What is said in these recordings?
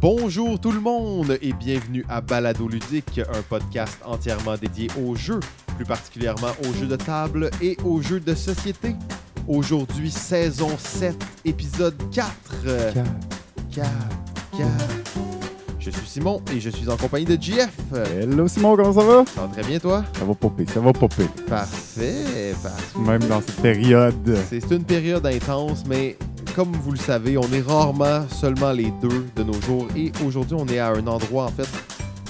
Bonjour tout le monde et bienvenue à Balado Ludique, un podcast entièrement dédié aux jeux, plus particulièrement aux jeux de table et aux jeux de société. Aujourd'hui, saison 7, épisode 4. 4, 4, 4. Je suis Simon et je suis en compagnie de JF. Hello Simon, comment ça va? Ça va très bien toi? Ça va popper, ça va popper. Parfait, parfait. Même dans cette période. C'est c'est une période intense, mais comme vous le savez, on est rarement seulement les deux de nos jours. Et aujourd'hui, on est à un endroit, en fait,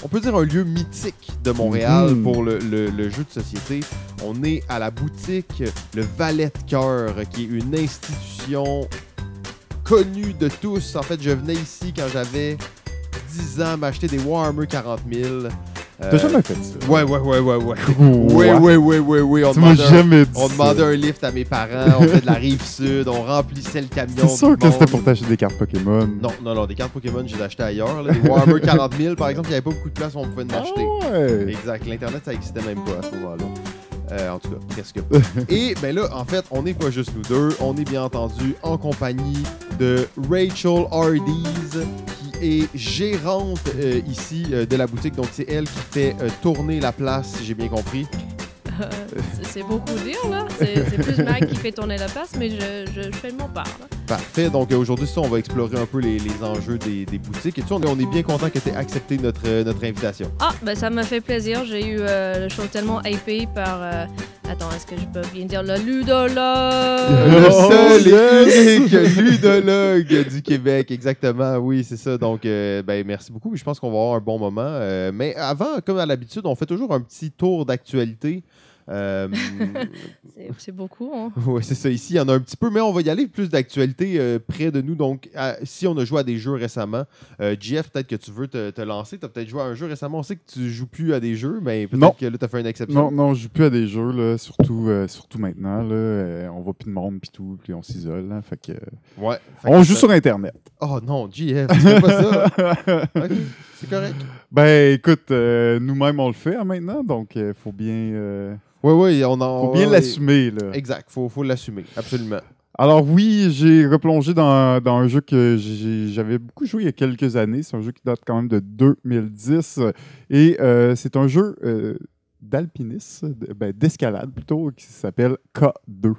on peut dire un lieu mythique de Montréal Mhm. pour le, le- le jeu de société. On est à la boutique Le Valet de Cœur, qui est une institution connue de tous. En fait, je venais ici quand j'avais 10 ans m'acheter des Warhammer 40 000. Euh, T'as jamais fait ça? Ouais, ouais, ouais, ouais, ouais. Oui, oui, oui, oui, oui. On demandait un- jamais dit on demandait un lift à mes parents, on fait de la rive sud, on remplissait le camion. C'est sûr que c'était pour t'acheter des cartes Pokémon. Non, non, non, des cartes Pokémon, j'ai acheté ailleurs. Là. Warhammer 40 000, par exemple, il n'y avait pas beaucoup de place où on pouvait en Ah acheter. ouais. Exact, l'Internet, ça n'existait même pas à ce moment-là. Euh, en tout cas, presque. Et ben là, en fait, on n'est pas juste nous deux, on est bien entendu en compagnie de Rachel Hardees, est gérante euh, ici euh, de la boutique. Donc, c'est elle qui fait euh, tourner la place, si j'ai bien compris. C'est- beaucoup dire, là. C'est plus Mag qui fait tourner la place, mais je, je, je fais de mon part. là. Parfait. Donc, aujourd'hui, on va explorer un peu les, les enjeux des, des boutiques. Et tu sais, on est, on est bien content que tu aies accepté notre, notre invitation. Ah, ben ça m'a fait plaisir. J'ai eu le show tellement hypé par. Attends, est-ce que je peux bien dire? Le ludologue? Le Oh, seul et unique ludologue du Québec, exactement. Oui, c'est ça. Donc, euh, ben, merci beaucoup. Je pense qu'on va avoir un bon moment. Euh, mais avant, comme à l'habitude, on fait toujours un petit tour d'actualité. Euh, C'est- C'est beaucoup, hein. oui, c'est ça. Ici, il y en a un petit peu, mais on va y aller plus d'actualité euh, près de nous. Donc, à- si on a joué à des jeux récemment, euh, JF, peut-être que tu veux te, te lancer. Tu as peut-être joué à un jeu récemment. On sait que tu joues plus à des jeux, mais peut-être que là, tu as fait une exception. Non, non, je joue plus à des jeux, là, surtout, euh, surtout maintenant. Là, Euh, on voit plus de monde, puis tout, puis on s'isole. Fait que, euh, Ouais. Fait on que joue ça- sur Internet. Oh non, JF, tu fais pas ça. Ok, c'est correct. Ben, écoute, euh, nous-mêmes, on le fait hein, maintenant, donc il faut bien, euh, Oui, oui, on en. faut bien ouais, l'assumer. là. Exact, faut, faut l'assumer, absolument. Alors oui, j'ai replongé dans, dans un jeu que j'avais beaucoup joué il y a quelques années. C'est un jeu qui date quand même de 2010. Et euh, c'est un jeu euh, d'alpinisme, ben, d'escalade plutôt, qui s'appelle K2.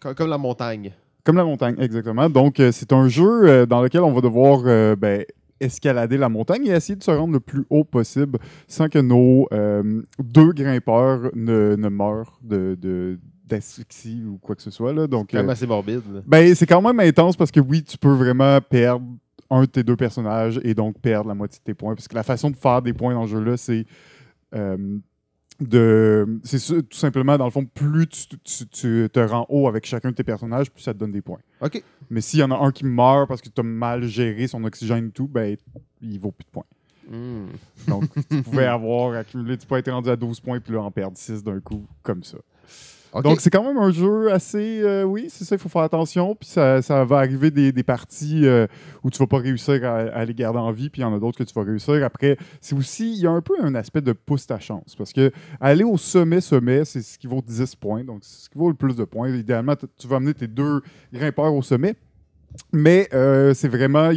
Co- Comme la montagne. Comme la montagne, exactement. Donc euh, c'est un jeu euh, dans lequel on va devoir euh, ben, escalader la montagne et essayer de se rendre le plus haut possible sans que nos euh, deux grimpeurs ne, ne meurent de... de d'asphyxie ou quoi que ce soit. Là. Donc, Quand même euh, assez morbide. là. ben, c'est quand même intense parce que oui, tu peux vraiment perdre un de tes deux personnages et donc perdre la moitié de tes points. Parce que la façon de faire des points dans ce jeu-là, c'est euh, de. C'est tout simplement, dans le fond, plus tu, tu- tu te rends haut avec chacun de tes personnages, plus ça te donne des points. OK. Mais s'il y en a un qui meurt parce que tu as mal géré son oxygène et tout, ben, il vaut plus de points. Hmm. Donc, tu pouvais avoir accumulé, tu peux être rendu à 12 points puis là en perdre 6 d'un coup, comme ça. Donc, c'est quand même un jeu assez. euh, oui, c'est ça, il faut faire attention. Puis ça, ça va arriver des, des parties euh, où tu vas pas réussir à, les garder en vie, puis il y en a d'autres que tu vas réussir. Après, c'est aussi. Il y a un peu un aspect de pousse ta chance. Parce que aller au sommet, sommet, c'est ce qui vaut 10 points. Donc, c'est ce qui vaut le plus de points. Idéalement, tu vas amener tes deux grimpeurs au sommet. Mais euh, c'est vraiment.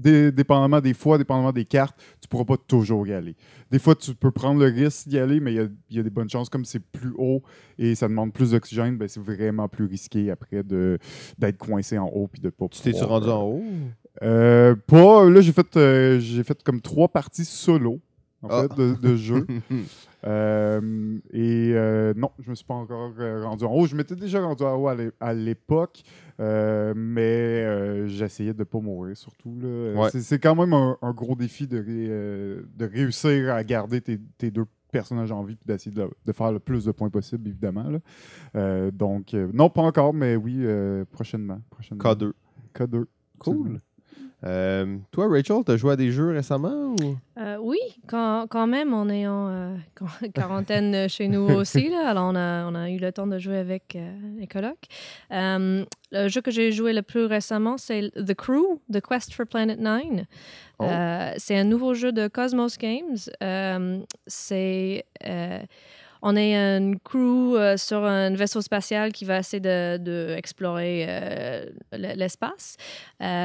Dé- dépendamment des fois, dépendamment des cartes, tu pourras pas toujours y aller. Des fois, tu peux prendre le risque d'y aller, mais il y a, y a des bonnes chances, comme c'est plus haut et ça demande plus d'oxygène, ben, c'est vraiment plus risqué après d'être coincé en haut puis de pas tu pouvoir, rendu euh, en haut? euh, pas. Là, j'ai fait, euh, j'ai fait comme trois parties solo, en Ah. fait, de, de jeu. Euh, et euh, non, je me suis pas encore euh, rendu en haut. Je m'étais déjà rendu en haut à l'é- à l'époque, euh, mais euh, j'essayais de pas mourir, surtout. Ouais. C'est, quand même un, un gros défi de, ré- de réussir à garder tes, tes deux personnages en vie et d'essayer de, de faire le plus de points possible, évidemment. là. Euh, donc, non, pas encore, mais oui, euh, prochainement, prochainement. K2. K2. Cool. Euh, toi, Rachel, t'as joué à des jeux récemment? Ou... Euh, oui, quand, quand même, on est en euh, qu- quarantaine chez nous aussi. Là. Alors, on a, on a eu le temps de jouer avec les colocs. Euh, le jeu que j'ai joué le plus récemment, c'est The Crew, The Quest for Planet Nine. Oh. C'est un nouveau jeu de Cosmos Games. C'est. On est une crew euh, sur un vaisseau spatial qui va essayer de, de l'espace.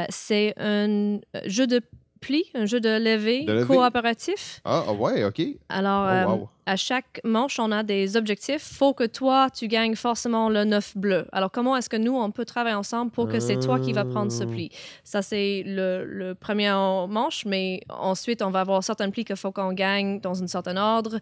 C'est un jeu de pli, un jeu de levée, De levée? coopératif. Ah, ouais, OK. Alors, Oh, euh, wow. À chaque manche, on a des objectifs. faut que toi, tu gagnes forcément le 9 bleu. Alors, comment est-ce que nous, on peut travailler ensemble pour que c'est toi qui va prendre ce pli? Ça, c'est le, premier manche, mais ensuite, on va avoir certains plis qu'il faut qu'on gagne dans un certain ordre.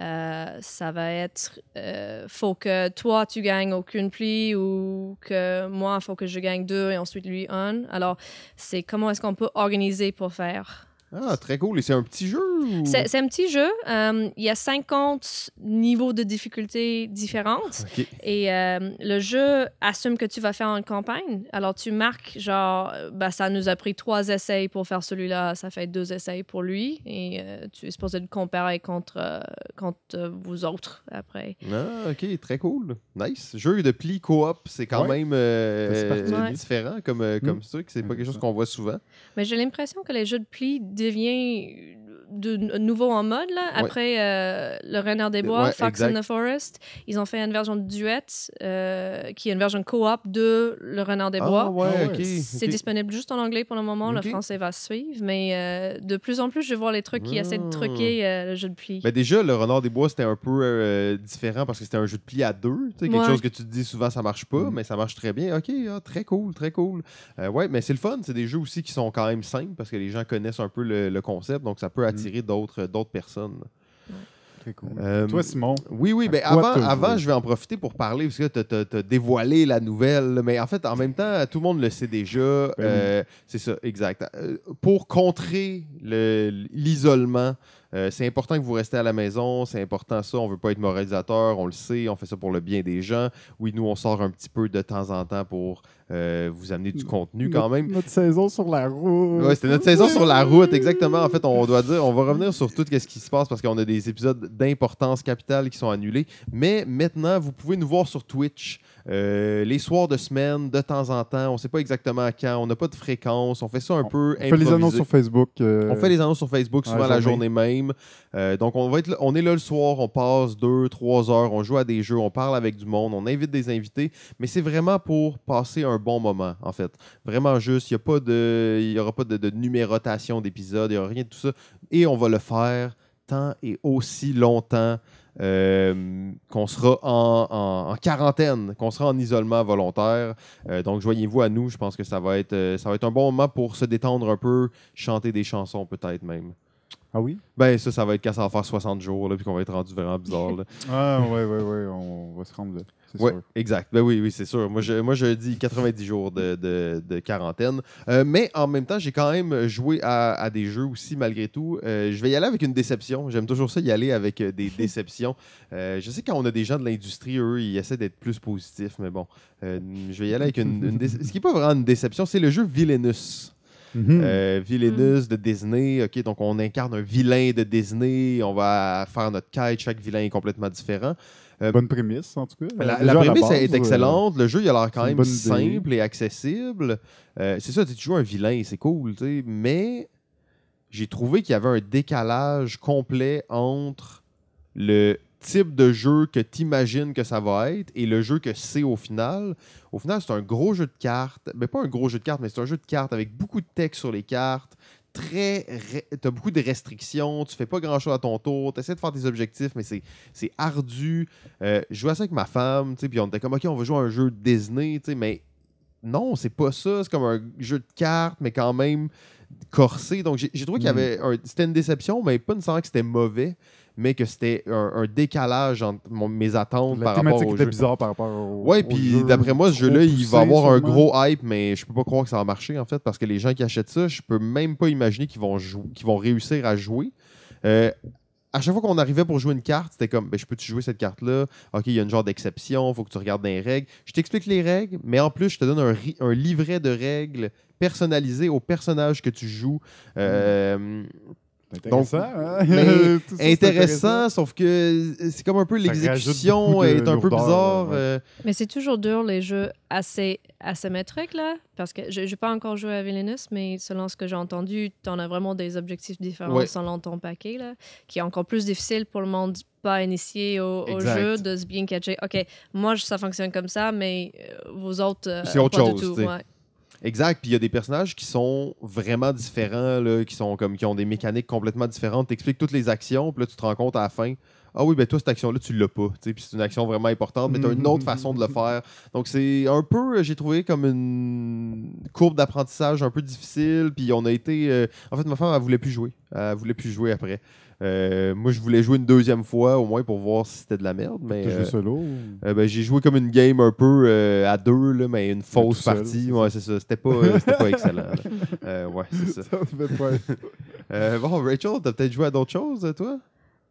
Euh, ça va être, euh, faut que toi, tu gagnes aucune pli ou que moi, faut que je gagne deux et ensuite lui un. Alors, c'est comment est-ce qu'on peut organiser pour faire Ah, très cool. Et c'est un petit jeu? ou- c'est un petit jeu. Euh, il y a 50 niveaux de difficulté différentes. Et euh, le jeu assume que tu vas faire une campagne. Alors, tu marques, genre, bah, ça nous a pris trois essais pour faire celui-là. Ça fait deux essais pour lui. Et euh, tu es supposé le comparer contre, euh, contre vous autres après. Ah, OK, très cool. Nice. Jeu de pli coop, c'est quand Ouais. même euh, différent comme, comme Mm. truc. C'est pas quelque chose qu'on voit souvent. Mais j'ai l'impression que les jeux de pli deviennent de nouveau en mode là. Après euh, le Renard des Bois, Ouais, Fox exact. in the Forest, ils ont fait une version duet euh, qui est une version coop de le Renard des Bois. Ah, ouais, Ah. C'est disponible juste en anglais pour le moment. Le français va suivre. Mais euh, de plus en plus, je vois les trucs qui essaient de Ah. truquer euh, le jeu de pli. Ben déjà, le Renard des Bois, c'était un peu euh, différent parce que c'était un jeu de pli à deux. Tu sais, quelque Ouais. chose que tu te dis souvent, ça marche pas, Mm. mais ça marche très bien. OK, ah, très cool, très cool. Euh, ouais, mais c'est le fun. C'est des jeux aussi qui sont quand même simples parce que les gens connaissent un peu le, le concept, donc ça peut attirer d'autres d'autres personnes. Très cool. Euh, Toi, Simon, Oui, oui, À ben avant, avant, je vais en profiter pour parler parce que tu as, dévoilé la nouvelle. Mais en fait, en même temps, tout le monde le sait déjà. Ben Euh, c'est ça, exact. Euh, pour contrer le- l'isolement, euh, c'est important que vous restez à la maison. C'est important ça. On veut pas être moralisateur. On le sait. On fait ça pour le bien des gens. Oui, nous, on sort un petit peu de temps en temps pour euh, vous amener du contenu quand notre- même. Notre saison sur la route. Ouais, c'était notre saison sur la route, exactement. En fait, on doit dire, on va revenir sur tout ce qui se passe parce qu'on a des épisodes d'importance capitale qui sont annulés. Mais maintenant, vous pouvez nous voir sur Twitch euh, les soirs de semaine, de temps en temps. On ne sait pas exactement à quand. On n'a pas de fréquence. On fait ça un peu On fait les annonces sur Facebook. euh, On fait les annonces sur Facebook souvent la journée même. Euh, donc, on, va être on est là le soir, on passe deux, trois heures, on joue à des jeux, on parle avec du monde, on invite des invités. Mais c'est vraiment pour passer un bon moment, en fait. Vraiment juste. Il n'y aura pas de, de numérotation d'épisodes, il n'y aura rien de tout ça. Et on va le faire tant et aussi longtemps euh, qu'on sera en, en- en quarantaine, qu'on sera en isolement volontaire. Euh, donc, joignez-vous à nous. Je pense que ça va, être, euh, ça va être un bon moment pour se détendre un peu, chanter des chansons peut-être même. Ah oui? Ben, ça, ça va être quand ça va faire 60 jours, là, puis qu'on va être rendu vraiment bizarre. là. Ah, ouais, ouais, ouais. On va se rendre là. Sûr. exact. Ben oui, oui, c'est sûr. Moi je, moi, je dis 90 jours de, de- de quarantaine. Euh, mais en même temps, j'ai quand même joué à, à des jeux aussi, malgré tout. Euh, je vais y aller avec une déception. J'aime toujours ça, y aller avec euh, des déceptions. Euh, je sais quand on a des gens de l'industrie, eux, ils essaient d'être plus positifs, mais bon, je vais y aller avec une, une déce- Ce qui n'est pas vraiment une déception, c'est le jeu Villainous. Euh, Villainous de Disney. OK, donc on incarne un vilain de Disney. On va faire notre quête. Chaque vilain est complètement différent. Bonne prémisse, en tout cas. La, à prémisse base, est euh, excellente. Le jeu, il a l'air quand même idée. simple et accessible. Euh, c'est ça, tu joues un vilain, c'est cool, tu sais. Mais j'ai trouvé qu'il y avait un décalage complet entre le type de jeu que tu imagines que ça va être et le jeu que c'est au final. Au final, c'est un gros jeu de cartes. Mais pas un gros jeu de cartes, mais c'est un jeu de cartes avec beaucoup de texte sur les cartes. Très. Tu as beaucoup de restrictions. Tu fais pas grand chose à ton tour. Tu essaies de faire tes objectifs, mais c'est ardu. Euh, je jouais à ça avec ma femme, tu sais, puis on était comme, OK, on va jouer à un jeu Disney, tu sais, mais non, c'est pas ça. C'est comme un jeu de cartes, mais quand même corsé. Donc, j'ai trouvé qu'il y Mm. avait. un- C'était une déception, mais pas nécessairement que c'était mauvais, mais que c'était un, un décalage entre mon- mes attentes La par rapport au était jeu. bizarre par rapport au. Ouais, puis d'après moi, ce jeu-là, il va avoir un gros hype, mais je peux pas croire que ça va marcher, en fait, parce que les gens qui achètent ça, je peux même pas imaginer qu'ils vont, vont réussir à jouer. Euh, à chaque fois qu'on arrivait pour jouer une carte, c'était comme, ben, je peux-tu jouer cette carte-là? OK, il y a une genre d'exception, il faut que tu regardes les règles. Je t'explique les règles, mais en plus, je te donne un, livret de règles personnalisé au personnage que tu joues. Euh, Intéressant, hein? intéressant, sauf que c'est comme un peu l'exécution est un peu bizarre. ouais. euh, Mais c'est toujours dur, les jeux assez asymétriques, là. Parce que je n'ai pas encore joué à Villainous, mais selon ce que j'ai entendu, tu en as vraiment des objectifs différents Ouais. selon ton paquet, là. Qui est encore plus difficile pour le monde pas initié au, jeu de se bien catcher. OK, moi, ça fonctionne comme ça, mais euh, vous autres. euh, C'est autre pas chose, Du tout. ouais. Exact. Puis il y a des personnages qui sont vraiment différents, là, qui, sont comme, qui ont des mécaniques complètement différentes. T'expliques toutes les actions, puis là, tu te rends compte à la fin. Ah oui, ben toi, cette action-là, tu l'as pas. tu sais, Puis c'est une action vraiment importante, mais tu as une autre façon de le faire. Donc c'est un peu, j'ai trouvé comme une courbe d'apprentissage un peu difficile. Puis on a été. euh, En fait, ma femme, elle voulait plus jouer. Elle voulait plus jouer après. Euh, moi, je voulais jouer une deuxième fois, au moins, pour voir si c'était de la merde. Mais T'as joué euh, solo ou- euh, ben, j'ai joué comme une game un peu à deux, là, mais une fausse seul, partie. Ouais, c'est ça. C'était pas, c'était pas excellent. ouais, c'est ça. Ça bon, Rachel, t'as peut-être joué à d'autres choses, toi?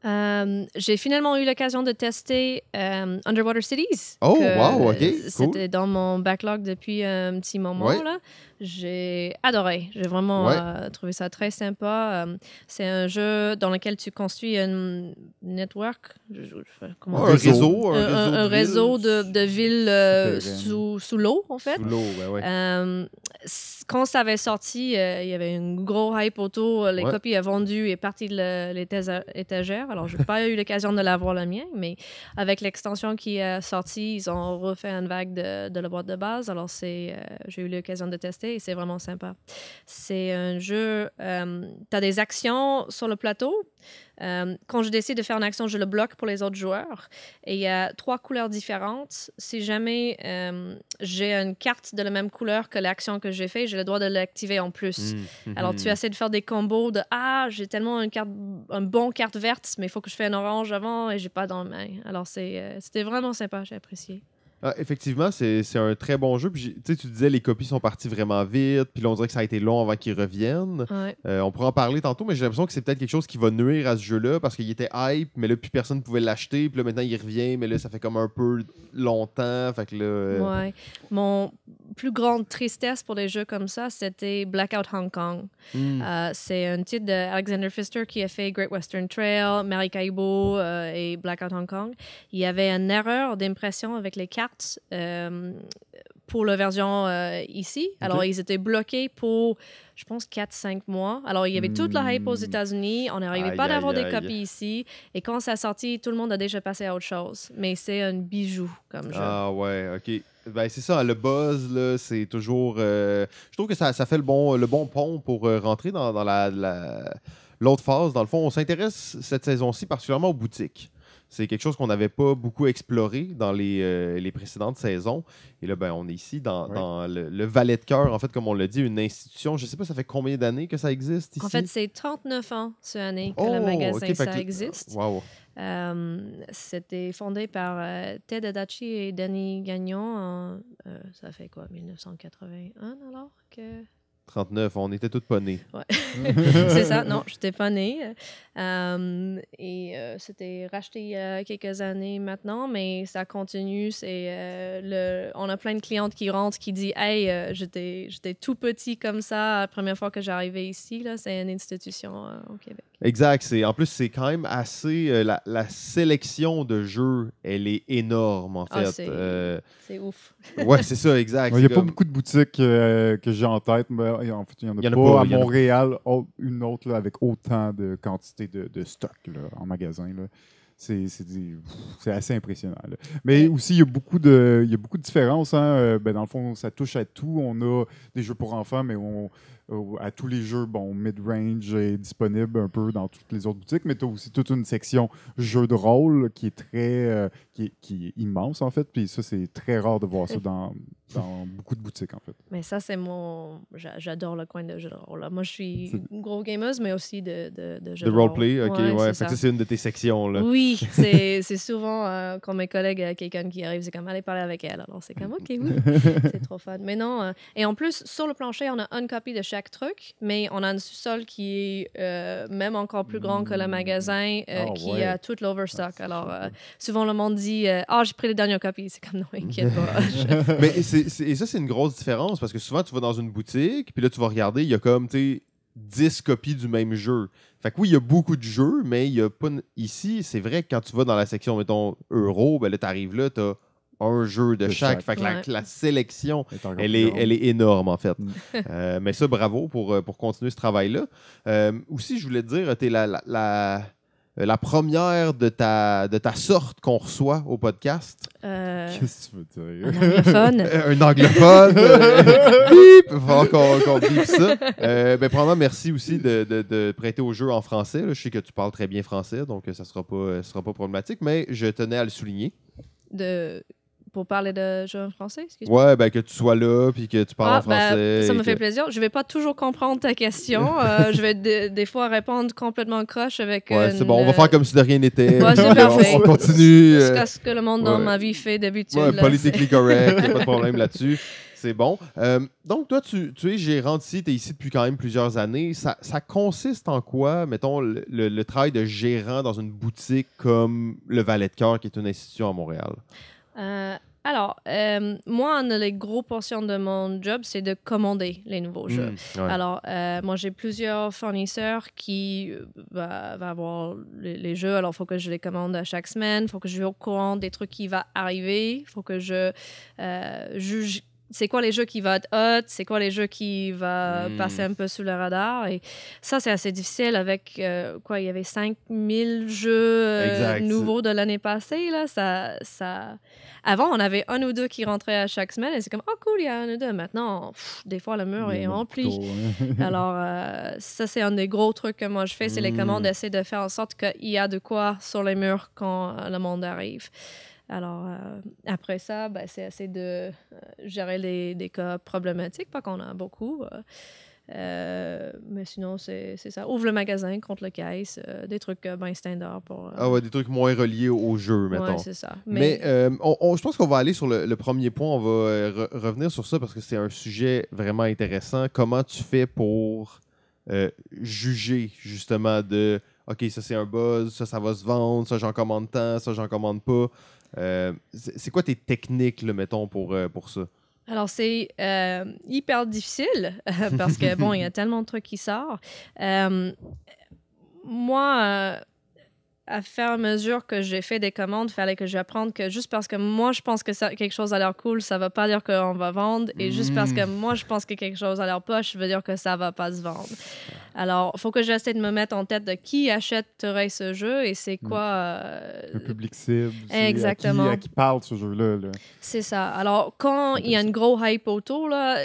Euh, j'ai finalement eu l'occasion de tester euh, Underwater Cities. Oh, que, wow, ok, cool. C'était dans mon backlog depuis un petit moment. Ouais. là. J'ai adoré. J'ai vraiment Ouais. euh, trouvé ça très sympa. C'est un jeu dans lequel tu construis un network. je- je- comment Oh, un réseau, un Un, réseau un- de réseau villes de, de villes euh, souterraines. sous, sous l'eau, en fait. Sous l'eau, ben ouais. Quand ça avait sorti, euh, il y avait une gros hype autour. Les Ouais. copies à vendu et parties de le- l'étasa- étagère. Alors, je n'ai pas eu l'occasion de l'avoir la mienne, mais avec l'extension qui est sortie, ils ont refait une vague de, la boîte de base. Alors, euh, j'ai eu l'occasion de tester et c'est vraiment sympa. C'est un jeu, tu as des actions sur le plateau. Euh, quand je décide de faire une action, je le bloque pour les autres joueurs. Et il y a trois couleurs différentes. Si jamais euh, j'ai une carte de la même couleur que l'action que j'ai fait, j'ai le droit de l'activer en plus. Mhm. Alors, tu essaies de faire des combos de Ah, j'ai tellement une carte, un bon carte verte, mais il faut que je fasse un orange avant et j'ai pas dans la main. Alors, c'est, euh, c'était vraiment sympa, j'ai apprécié. Ah, effectivement, c'est un très bon jeu. Puis tu sais, tu disais les copies sont parties vraiment vite. Puis là, on dirait que ça a été long avant qu'ils reviennent. Ouais. Euh, on pourra en parler tantôt, mais j'ai l'impression que c'est peut-être quelque chose qui va nuire à ce jeu-là parce qu'il était hype, mais là, plus personne pouvait l'acheter. Puis là, maintenant, il revient, mais là, ça fait comme un peu longtemps. Fait que là. euh, Ouais. Mon plus grande tristesse pour des jeux comme ça, c'était Blackout Hong Kong. hmm. Euh, c'est un titre d'Alexander Pfister qui a fait Great Western Trail, Maracaibo et Blackout Hong Kong. Il y avait une erreur d'impression avec les cartes euh, pour la version euh, ici. Alors, ils étaient bloqués pour, je pense, 4-5 mois. Alors, il y avait toute la hype aux Hmm. États-Unis. On n'arrivait pas d'avoir des copies ici. Et quand ça a sorti, tout le monde a déjà passé à autre chose. Mais c'est un bijou comme jeu. Ah ouais, ok. Ben, c'est ça, le buzz, là, c'est toujours. euh, je trouve que ça, ça fait le bon, le bon pont pour rentrer dans, dans la, la- l'autre phase. Dans le fond, on s'intéresse cette saison-ci particulièrement aux boutiques. C'est quelque chose qu'on n'avait pas beaucoup exploré dans les, euh, les précédentes saisons. Et là, ben, on est ici dans, Ouais. dans le, le Valet de cœur, en fait, comme on l'a dit, une institution. Je sais pas, ça fait combien d'années que ça existe ici? En fait, c'est 39 ans cette année que Oh, le magasin ça que- existe. Wow. Euh, C'était fondé par euh, Ted Adachi et Danny Gagnon. en, euh, ça fait quoi, 1981 alors que... 39, on était tous pas nés. C'est ça, non, je n'étais pas née. Euh, et euh, c'était racheté il y a quelques années maintenant, mais ça continue. C'est, euh, le, on a plein de clientes qui rentrent qui disent Hey, j'étais, j'étais tout petit comme ça la première fois que j'arrivais ici. Là, c'est une institution au Québec. Exact. C'est, en plus, c'est quand même assez. euh, la, la sélection de jeux, elle est énorme, en Ah, fait. c'est- Euh, C'est ouf. ouais, c'est ça, exact. Il n'y a pas beaucoup de boutiques euh, que j'ai en tête, mais en fait, il n'y en a Il y en a pas, à a- Montréal, au- une autre là, avec autant de quantité de, de stock là, en magasin. là. C'est c'est des- pff, c'est assez impressionnant. là. Mais aussi, il y a beaucoup de, il y a beaucoup de différences. hein. Ben, dans le fond, ça touche à tout. On a des jeux pour enfants, mais on, à tous les jeux, bon, mid-range est disponible un peu dans toutes les autres boutiques, mais tu as aussi toute une section jeux de rôle qui est très, euh, qui, est, qui est immense en fait. Puis ça, c'est très rare de voir ça dans, dans beaucoup de boutiques en fait. Mais ça, c'est mon. j'a- J'adore le coin de jeux de rôle. là. Moi, je suis une gros gameuse, mais aussi de, de, de jeux De de, roleplay, ok, ouais. Ouais, fait c'est que ça. ça, c'est une de tes sections, là. Oui, c'est c'est souvent euh, quand mes collègues, euh, quelqu'un qui arrive, c'est comme aller parler avec elle. Alors c'est comme, OK, oui, c'est trop fun. Mais non, euh, et en plus, sur le plancher, on a une copie de chaque truc, mais on a un sous-sol qui est euh, même encore plus grand que le magasin, euh, Ah, qui ouais. a tout l'overstock. Ah, Alors euh, souvent, le monde dit, ah, j'ai pris les dernières copies. C'est comme, non, inquiète pas. Je- Mais et ça, c'est une grosse différence parce que souvent, tu vas dans une boutique, puis là, tu vas regarder, il y a comme, tu sais, 10 copies du même jeu. Fait que oui, il y a beaucoup de jeux, mais il y a pas. Ici, c'est vrai que quand tu vas dans la section, mettons, euro, ben là, tu arrives là, tu as un jeu de, De chaque. chaque. Fait que la, Ouais. la sélection, Elle est elle est, elle est énorme, en fait. Mm. Euh, mais ça, bravo pour, euh, pour continuer ce travail-là. Euh, aussi, je voulais te dire, t'es la, la, la- la première de ta, de ta sorte qu'on reçoit au podcast. Euh, Qu'est-ce que tu veux un dire? anglophone. Euh, un anglophone? bip! Il va falloir qu'on bip ça. Euh, ben, probablement, merci aussi de, de- de prêter au jeu en français. là. Je sais que tu parles très bien français, donc ça ne sera, pas, ça sera pas problématique, mais je tenais à le souligner. de, pour parler de jeux en français, excuse-moi. Ouais, ben, que tu sois là, puis que tu parles en Ah, ben, français. ça me fait plaisir. Je vais pas toujours comprendre ta question. Euh, je vais de- des fois répondre complètement croche avec. Ouais, c'est bon. On va euh, faire comme si de rien n'était. Ouais, c'est On- parfait. On continue. euh, que- ce que le monde dans ma vie fait d'habitude. Ouais, politically correct, il a pas de problème là-dessus. C'est bon. Euh, donc, toi, tu, tu es gérant ici, tu es ici depuis quand même plusieurs années. Ça, ça consiste en quoi, mettons, le, le- le travail de gérant dans une boutique comme le Valet de Cœur, qui est une institution à Montréal? Euh, alors, euh, moi, une des grosses portions de mon job, c'est de commander les nouveaux jeux. Hmm, ouais. Alors, euh, moi, j'ai plusieurs fournisseurs qui va avoir les, les jeux. Alors, il faut que je les commande à chaque semaine. Il faut que je sois au courant des trucs qui vont arriver. Il faut que je euh, juge c'est quoi les jeux qui vont être hot, c'est quoi les jeux qui vont Mm. passer un peu sous le radar. Et ça, c'est assez difficile avec, euh, quoi, il y avait 5000 jeux euh, nouveaux de l'année passée. Là. Ça, ça... Avant, on avait un ou deux qui rentraient à chaque semaine et c'est comme, oh cool, il y a un ou deux. Maintenant, pff, des fois, le mur est rempli. Alors, euh, ça, c'est un des gros trucs que moi je fais, c'est les Mm. commandes, essayer de faire en sorte qu'il y a de quoi sur les murs quand le monde arrive. Alors, euh, après ça, ben, c'est essayer de euh, gérer les, des cas problématiques, pas qu'on a beaucoup. euh, mais sinon, c'est c'est ça. Ouvre le magasin, compte le caisse, euh, des trucs euh, ben standard pour. Ah ouais, des trucs moins reliés au, jeu, mettons. ouais, c'est ça. Mais, euh, on- on- je pense qu'on va aller sur le, le premier point. On va re- revenir sur ça parce que c'est un sujet vraiment intéressant. Comment tu fais pour juger justement de OK, ça c'est un buzz, ça ça va se vendre, ça j'en commande tant, ça j'en commande pas. Euh, c'est quoi tes techniques, là, mettons, pour, euh, pour ça? Alors, c'est euh, hyper difficile parce que, bon, il y a tellement de trucs qui sortent. Euh, moi, à faire à mesure que j'ai fait des commandes, il fallait que j'apprenne que juste parce que moi, je pense que ça, quelque chose a l'air cool, ça ne veut pas dire qu'on va vendre. Et juste parce que moi, je pense que quelque chose a l'air poche, ça veut dire que ça ne va pas se vendre. Alors, il faut que j'essaie de me mettre en tête de qui achèterait ce jeu et c'est quoi... euh, Le public cible. Exactement. À qui, à qui parle ce jeu-là. là. c'est ça. Alors, quand il y a une grosse hype autour, là,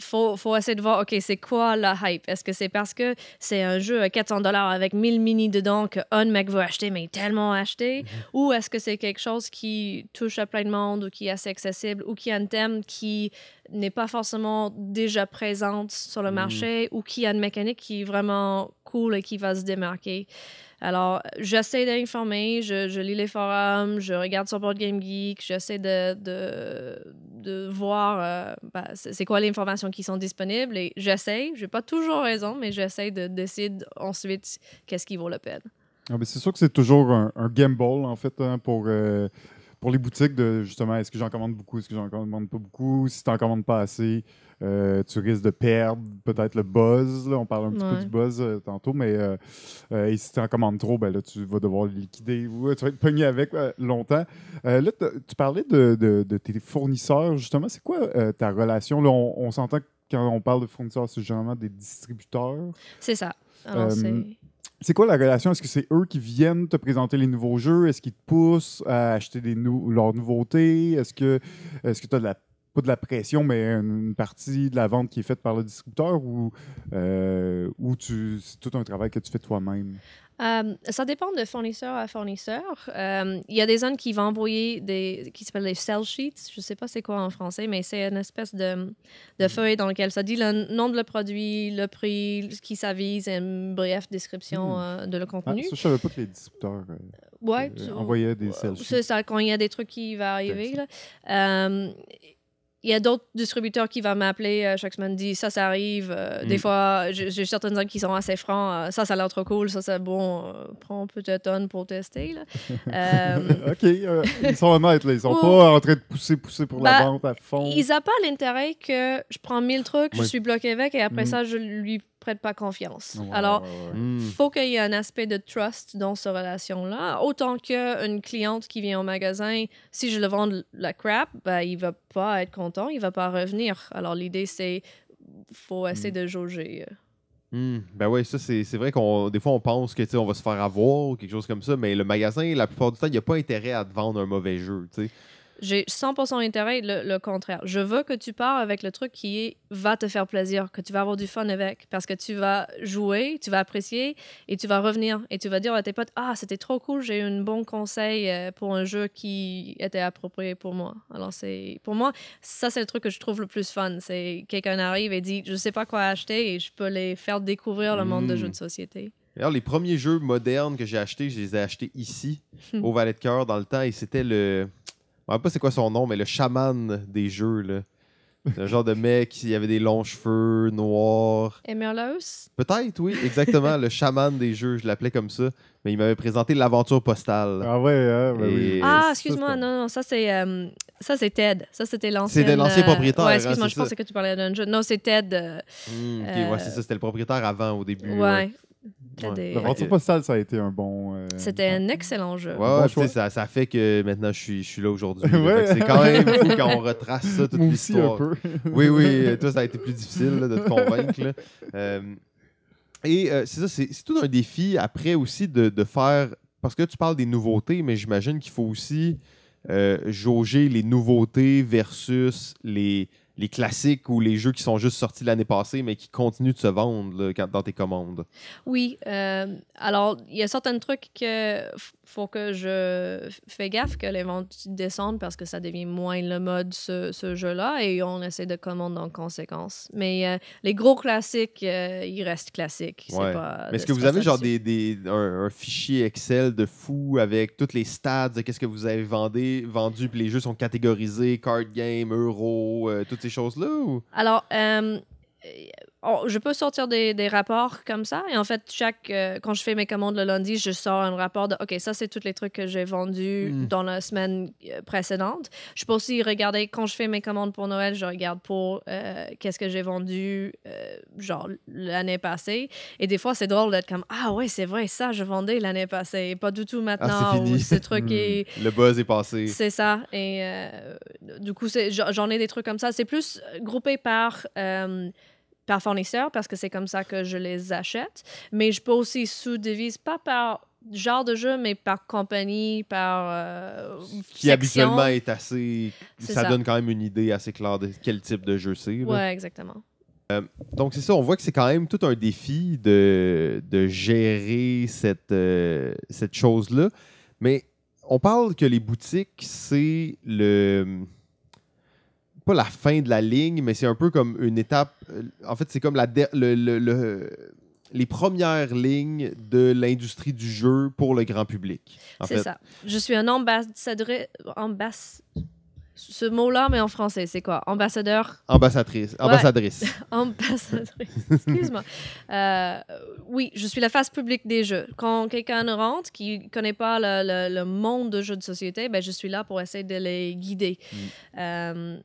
faut, faut essayer de voir, OK, c'est quoi la hype? Est-ce que c'est parce que c'est un jeu à 400 dollars avec 1000 mini dedans que un mec veut acheter, mais tellement acheté? Ou est-ce que c'est quelque chose qui touche à plein de monde ou qui est assez accessible ou qui a un thème qui n'est pas forcément déjà présente sur le Mhm. marché ou qui a une mécanique qui est vraiment cool et qui va se démarquer? Alors, j'essaie d'informer, je, je lis les forums, je regarde sur Board Game Geek, j'essaie de, voir euh, ben, c'est quoi les informations qui sont disponibles et j'essaie, j'ai pas toujours raison, mais j'essaie de décider ensuite qu'est-ce qui vaut la peine. Ah, c'est sûr que c'est toujours un, un gamble, en fait, hein, pour, euh, pour les boutiques de justement, est-ce que j'en commande beaucoup, est-ce que j'en commande pas beaucoup, si tu n'en commandes pas assez, euh, tu risques de perdre peut-être le buzz. là. on parle un petit peu du buzz euh, tantôt, mais euh, et si tu en commandes trop, ben là, tu vas devoir le liquider ou tu vas être pogné avec longtemps. Là, tu parlais de, de- de tes fournisseurs, justement. C'est quoi ta relation? Là, on, on s'entend que quand on parle de fournisseurs, c'est généralement des distributeurs. C'est ça. Alors, c'est... Quoi la relation? Est-ce que c'est eux qui viennent te présenter les nouveaux jeux? Est-ce qu'ils te poussent à acheter leurs nouveautés? Est-ce que tu as de la, pas de la pression, mais une, partie de la vente qui est faite par le distributeur ou, euh, ou tu, c'est tout un travail que tu fais toi-même? Euh, ça dépend de fournisseur à fournisseur. Euh, Il y a des zones qui vont envoyer des qui s'appellent des sell sheets. Je sais pas c'est quoi en français, mais c'est une espèce de, de feuille dans laquelle ça dit le nom de le produit, le prix, qui ça vise, et une brève description euh, de le Ah, contenu. ça, je savais pas que les distributeurs ouais, envoyaient des sell sheets. C'est ça, quand il y a des trucs qui vont arriver. là. Il y a d'autres distributeurs qui vont m'appeler euh, chaque semaine, disent ça, ça arrive. Euh, Des Mm. fois, j'ai certaines zones qui sont assez francs. euh, ça, ça a l'air trop cool. Ça, c'est bon. prends peut-être un pour tester. Là. OK, ils sont honnêtes, là. Ils sont Ouais. pas en train de pousser, pousser pour la Bah, vente à fond. ils n'ont pas l'intérêt que je prends 1000 trucs, je suis bloqué avec et après Mm. ça, je lui prête pas confiance. Ouais, Alors, ouais, ouais. Hmm. faut qu'il y ait un aspect de trust dans cette relation-là. Autant qu'une cliente qui vient au magasin, si je le vends la crap, ben, il va pas être content, il va pas revenir. Alors l'idée, c'est faut essayer de jauger. euh. Hmm, Ben oui, ça, c'est c'est vrai qu'on des fois, on pense que tu sais, on va se faire avoir ou quelque chose comme ça, mais le magasin, la plupart du temps, il n'y a pas intérêt à te vendre un mauvais jeu. tu sais. J'ai 100% intérêt, le, le contraire. Je veux que tu pars avec le truc qui va te faire plaisir, que tu vas avoir du fun avec, parce que tu vas jouer, tu vas apprécier, et tu vas revenir, et tu vas dire à tes potes, ah, c'était trop cool, j'ai eu un bon conseil euh, pour un jeu qui était approprié pour moi. Alors, c'est, pour moi, ça, c'est le truc que je trouve le plus fun. C'est quelqu'un arrive et dit, je sais pas quoi acheter, et je peux les faire découvrir le monde de Mm. jeux de société. D'ailleurs, les premiers jeux modernes que j'ai achetés, je les ai achetés ici, Hmm. au Valet de Cœur, dans le temps, et c'était le. Je ne sais pas c'est quoi son nom, mais le chaman des jeux. Là. C'est un genre de mec qui avait des longs cheveux noirs. Emerlaus? Peut-être, oui, exactement, le chaman des jeux, je l'appelais comme ça. Mais il m'avait présenté l'aventure postale. Ah ouais, hein, ben oui. Ah, excuse-moi, non, non, ça c'est euh, ça c'est Ted. Ça c'était l'ancien. C'était l'ancien euh, propriétaire, Ouais, hein, excuse-moi, je pensais que tu parlais d'un jeu. Non, c'est Ted. euh, Hmm, ok, Euh, ouais, c'est ça, c'était le propriétaire avant, au début. ouais. ouais. Ouais. L'aventure postale, ça a été un bon. euh, C'était un excellent jeu. Ouais, Bon choix. ça, ça fait que maintenant je suis, je suis là aujourd'hui. Ouais. C'est quand même fou quand on retrace ça, toute l'histoire. peu. Oui, oui, toi, ça a été plus difficile là, de te convaincre. là. Euh, et euh, c'est ça, c'est tout un défi après aussi de, de faire. Parce que tu parles des nouveautés, mais j'imagine qu'il faut aussi euh, jauger les nouveautés versus les, les classiques ou les jeux qui sont juste sortis l'année passée, mais qui continuent de se vendre là, quand, dans tes commandes? Oui. euh, alors, il y a certains trucs que faut que je fais gaffe que les ventes descendent parce que ça devient moins le mode ce, ce jeu-là et on essaie de commander en conséquence. Mais euh, les gros classiques, euh, ils restent classiques. C'est Ouais. pas- Mais est-ce que vous avez genre des, des- un, un fichier Excel de fou avec toutes les stats de qu'est-ce que vous avez vendé, vendu, puis les jeux sont catégorisés, card game, euro, toutes ces choses-là? Ou... Alors, euh, oh, je peux sortir des, des rapports comme ça. Et en fait, chaque, euh, quand je fais mes commandes le lundi, je sors un rapport de OK, ça, c'est tous les trucs que j'ai vendus Mm. dans la semaine euh, précédente. Je peux aussi regarder, quand je fais mes commandes pour Noël, je regarde pour euh, qu'est-ce que j'ai vendu, euh, genre, l'année passée. Et des fois, c'est drôle d'être comme Ah ouais, c'est vrai, ça, je vendais l'année passée. Et pas du tout maintenant. Ah, fini. Ou ce truc Mm. est. Le buzz est passé. C'est ça. Et du coup, j'en ai des trucs comme ça. C'est plus groupé par, par fournisseur parce que c'est comme ça que je les achète. Mais je peux aussi sous-divise, pas par genre de jeu, mais par compagnie, par euh, Qui habituellement est assez. Ça, ça. donne quand même une idée assez claire de quel type de jeu c'est. Ouais, exactement. Donc, c'est ça, on voit que c'est quand même tout un défi de, de gérer cette, euh, cette chose-là. Mais on parle que les boutiques, c'est le. Pas la fin de la ligne, mais c'est un peu comme une étape. euh, En fait, c'est comme la der- le- le- le- les premières lignes de l'industrie du jeu pour le grand public. C'est ça. Je suis un ambassadeur. Ambass... Ce mot-là, mais en français, c'est quoi? Ambassadeur? Ambassadrice. Ambassadrice. Ambassadrice, excuse-moi. Euh, oui, je suis la face publique des jeux. Quand quelqu'un rentre qui ne connaît pas le, le- le monde de jeux de société, ben, je suis là pour essayer de les guider. Mm. Euh,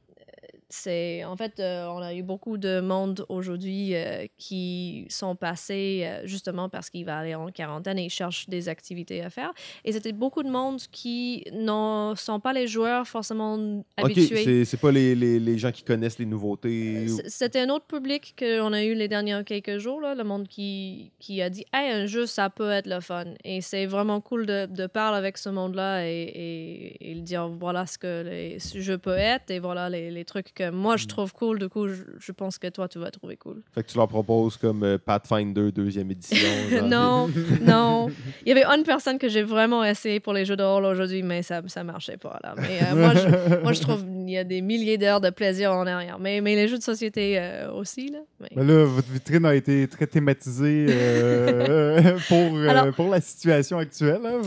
c'est en fait, euh, on a eu beaucoup de monde aujourd'hui euh, qui sont passés euh, justement parce qu'il va aller en quarantaine et il cherche des activités à faire. Et c'était beaucoup de monde qui ne sont pas les joueurs forcément habitués. c'est c'est pas les, les- les gens qui connaissent les nouveautés. ou- C'était un autre public qu'on a eu les derniers quelques jours, là, le monde qui, qui a dit Hey, un jeu, ça peut être le fun. Et c'est vraiment cool de, de parler avec ce monde-là et, et, dire voilà ce que les, ce jeu peut être et voilà les, les trucs que moi je trouve cool. Du coup, je, je pense que toi, tu vas trouver cool. Fait que tu leur proposes comme euh, Pathfinder deuxième édition. genre. non, non. Il y avait une personne que j'ai vraiment essayé pour les jeux de rôle aujourd'hui, mais ça ne marchait pas. Là. Mais euh, moi, je, moi, je trouve y a des milliers d'heures de plaisir en arrière. Mais, mais les jeux de société euh, aussi. Là. Mais- Mais là, votre vitrine a été très thématisée euh, pour, euh, Alors- pour la situation actuelle. hein.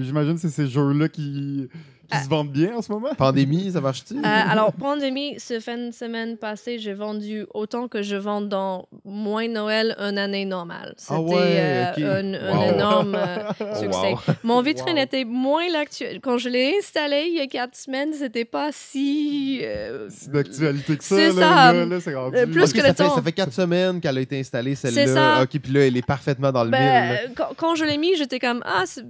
J'imagine que c'est ces jeux-là qui, qui se vendent bien en ce moment. Pandémie, ça marche-tu? Euh, alors, pandémie, ce fin de semaine passée, j'ai vendu autant que je vends dans moins Noël une année normale. C'était Ah ouais, euh, ok. un, un Wow. énorme euh, Oh, succès. wow. Mon vitrine Wow. était moins l'actuel. Quand je l'ai installé il y a quatre semaines, c'était pas si. Euh, C'est d'actualité que ça. C'est là, ça. là, là, Euh, plus que ça le fait, temps. ça fait quatre semaines qu'elle a été installée, C'est celle-là. ça. Ok, puis là, elle est parfaitement dans le mille. Ben, euh, quand, quand je l'ai mis, j'étais comme ah, c'est-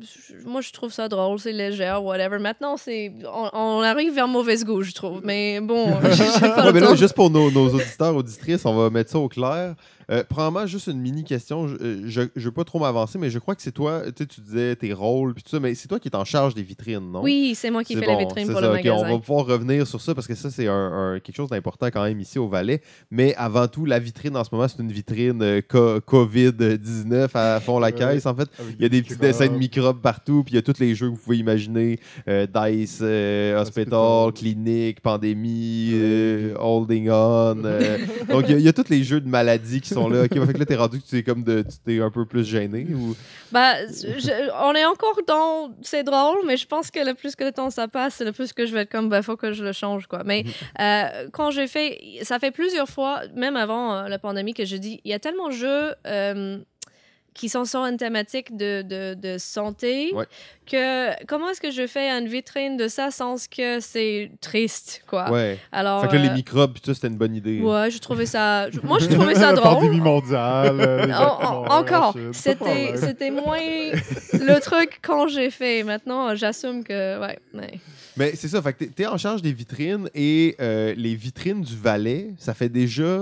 moi je trouve ça drôle, c'est léger, whatever. Maintenant, c'est on, on arrive vers mauvaise goût, je trouve. Mais bon, j'ai pas Ouais, le mais là, temps. juste pour nos, nos auditeurs, auditrices, on va mettre ça au clair. Euh, premièrement, juste une mini question. Je, euh, je, je veux pas trop m'avancer, mais je crois que c'est toi, tu sais, tu disais tes rôles, puis tout ça, mais c'est toi qui es en charge des vitrines, non? Oui, c'est moi qui fais bon, les vitrines pour ça, le ok, magasin. on va pouvoir revenir sur ça parce que ça, c'est un, un- quelque chose d'important quand même ici au Valais. Mais avant tout, la vitrine en ce moment, c'est une vitrine euh, co- COVID-19 à fond la caisse. En fait, il y a des petits dessins de microbes partout, puis il y a tous les jeux que vous pouvez imaginer euh, Dice, euh, Hospital. Clinique, Pandémie, euh, Holding On. euh, donc, il y a- il y, a tous les jeux de maladies qui sont là. Ok, fait que là, t'es rendu que tu es comme de, tu t'es un peu plus gêné ou? Bah, je- on est encore dans. C'est drôle, mais je pense que le plus que le temps ça passe, le plus que je vais être comme, bah, faut que je le change, quoi. Mais euh, quand j'ai fait. Ça fait plusieurs fois, même avant euh, la pandémie, que je dis, il y a tellement de jeux. euh, qui sont sur une thématique de, de, de santé, Ouais. que comment est-ce que je fais une vitrine de ça sans que c'est triste, quoi? Ouais. Alors, fait que là, les euh, microbes, ça, c'était une bonne idée. ouais, je trouvais ça... Moi, je trouvais ça La drôle. pandémie mondiale. euh, En- en- encore, de c'était moins le truc quand j'ai fait. Maintenant, j'assume que ouais. Mais c'est ça, fait que t'es- t'es en charge des vitrines et euh, les vitrines du Valais, ça fait déjà.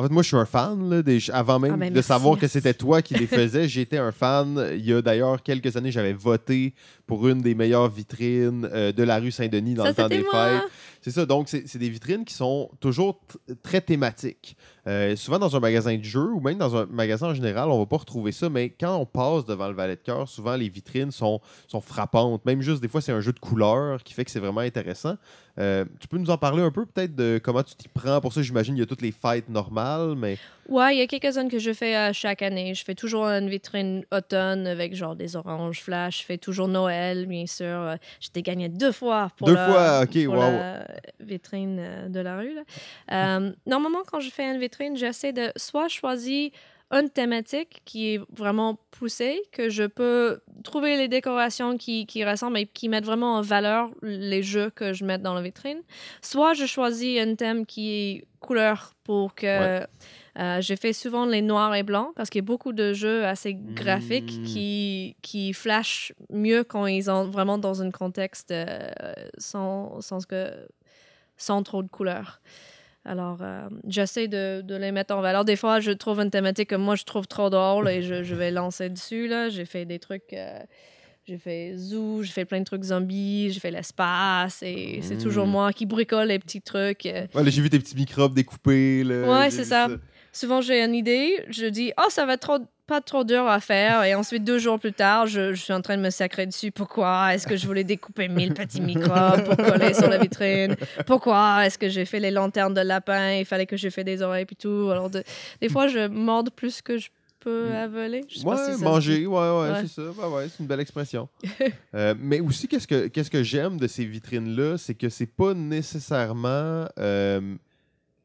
En fait, moi, je suis un fan. Là, des- Avant même Ah, ben, de merci, savoir que c'était toi qui les faisais, j'étais un fan. Il y a d'ailleurs quelques années, j'avais voté pour une des meilleures vitrines euh, de la rue Saint-Denis dans Ça le temps des moi. fêtes. C'est ça, donc c'est des vitrines qui sont toujours très thématiques. Euh, souvent dans un magasin de jeux ou même dans un magasin en général, on va pas retrouver ça, mais quand on passe devant le Valet de Cœur, souvent les vitrines sont, sont frappantes. Même juste des fois, c'est un jeu de couleurs qui fait que c'est vraiment intéressant. Euh, tu peux nous en parler un peu peut-être de comment tu t'y prends pour ça? J'imagine qu'il y a toutes les fêtes normales, mais Ouais, il y a quelques-unes que je fais euh, chaque année. Je fais toujours une vitrine automne avec genre des oranges flash. Je fais toujours Noël, bien sûr. Euh, J'étais gagné deux fois pour Deux la, fois, ok, pour wow. la vitrine euh, de la rue. là. Euh, normalement, quand je fais une vitrine, j'essaie de soit choisir une thématique qui est vraiment poussée, que je peux trouver les décorations qui, qui ressemblent et qui mettent vraiment en valeur les jeux que je mets dans la vitrine. Soit je choisis un thème qui est couleur pour que... Ouais. Euh, j'ai fait souvent les noirs et blancs parce qu'il y a beaucoup de jeux assez graphiques Mm. qui, qui flashent mieux quand ils sont vraiment dans un contexte euh, sans, sans, que, sans trop de couleurs. Alors, euh, j'essaie de, de les mettre en valeur. Des fois, je trouve une thématique que moi, je trouve trop drôle et je, je vais lancer dessus. là. J'ai fait des trucs... euh, j'ai fait zoo, j'ai fait plein de trucs zombies, j'ai fait l'espace et c'est toujours moi qui bricole les petits trucs. euh, Ouais, j'ai vu tes petits microbes découpés. là, Ouais, c'est ça. Souvent, j'ai une idée, je dis, oh, ça va être trop, pas trop dur à faire. Et ensuite, deux jours plus tard, je, je suis en train de me sacrer dessus. Pourquoi est-ce que je voulais découper mille petits microbes pour coller sur la vitrine? Pourquoi est-ce que j'ai fait les lanternes de lapin? Il fallait que j'ai fait des oreilles et tout. Alors, de- des fois, je morde plus que je peux avaler. Je sais pas si manger, ouais, ouais, Ouais. c'est ça. Ouais, ouais, c'est une belle expression. Euh, mais aussi, qu'est-ce que, qu'est-ce que j'aime de ces vitrines-là, c'est que c'est pas nécessairement euh,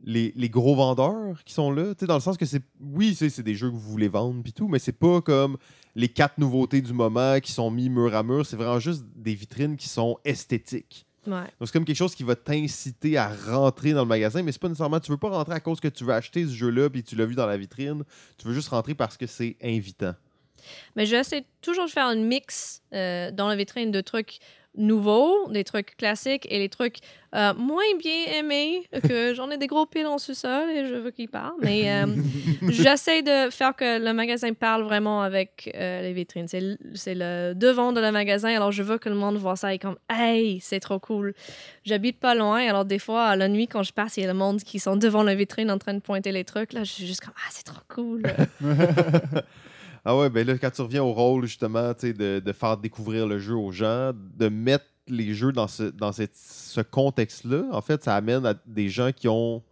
les, les gros vendeurs qui sont là. Dans le sens que c'est. Oui, c'est des jeux que vous voulez vendre puis tout, mais c'est pas comme les quatre nouveautés du moment qui sont mis mur à mur. C'est vraiment juste des vitrines qui sont esthétiques. Ouais. Donc, c'est comme quelque chose qui va t'inciter à rentrer dans le magasin, mais c'est pas nécessairement. Tu veux pas rentrer à cause que tu veux acheter ce jeu-là puis tu l'as vu dans la vitrine. Tu veux juste rentrer parce que c'est invitant. Mais j'essaie toujours de faire un mix euh, dans la vitrine de trucs nouveaux, des trucs classiques et les trucs euh, moins bien aimés, que j'en ai des gros piles en sous-sol et je veux qu'ils parlent. Mais euh, j'essaie de faire que le magasin parle vraiment avec euh, les vitrines. C'est le devant de le magasin, alors je veux que le monde voit ça et comme « Hey, c'est trop cool! » J'habite pas loin, alors des fois, à la nuit, quand je passe, il y a le monde qui sont devant la vitrine en train de pointer les trucs. Là, je suis juste comme « Ah, c'est trop cool! » Ah ouais, ben là, quand tu reviens au rôle, justement, tu sais, de, de faire découvrir le jeu aux gens, de mettre les jeux dans ce, dans cette- ce contexte-là, en fait, ça amène à des gens qui ont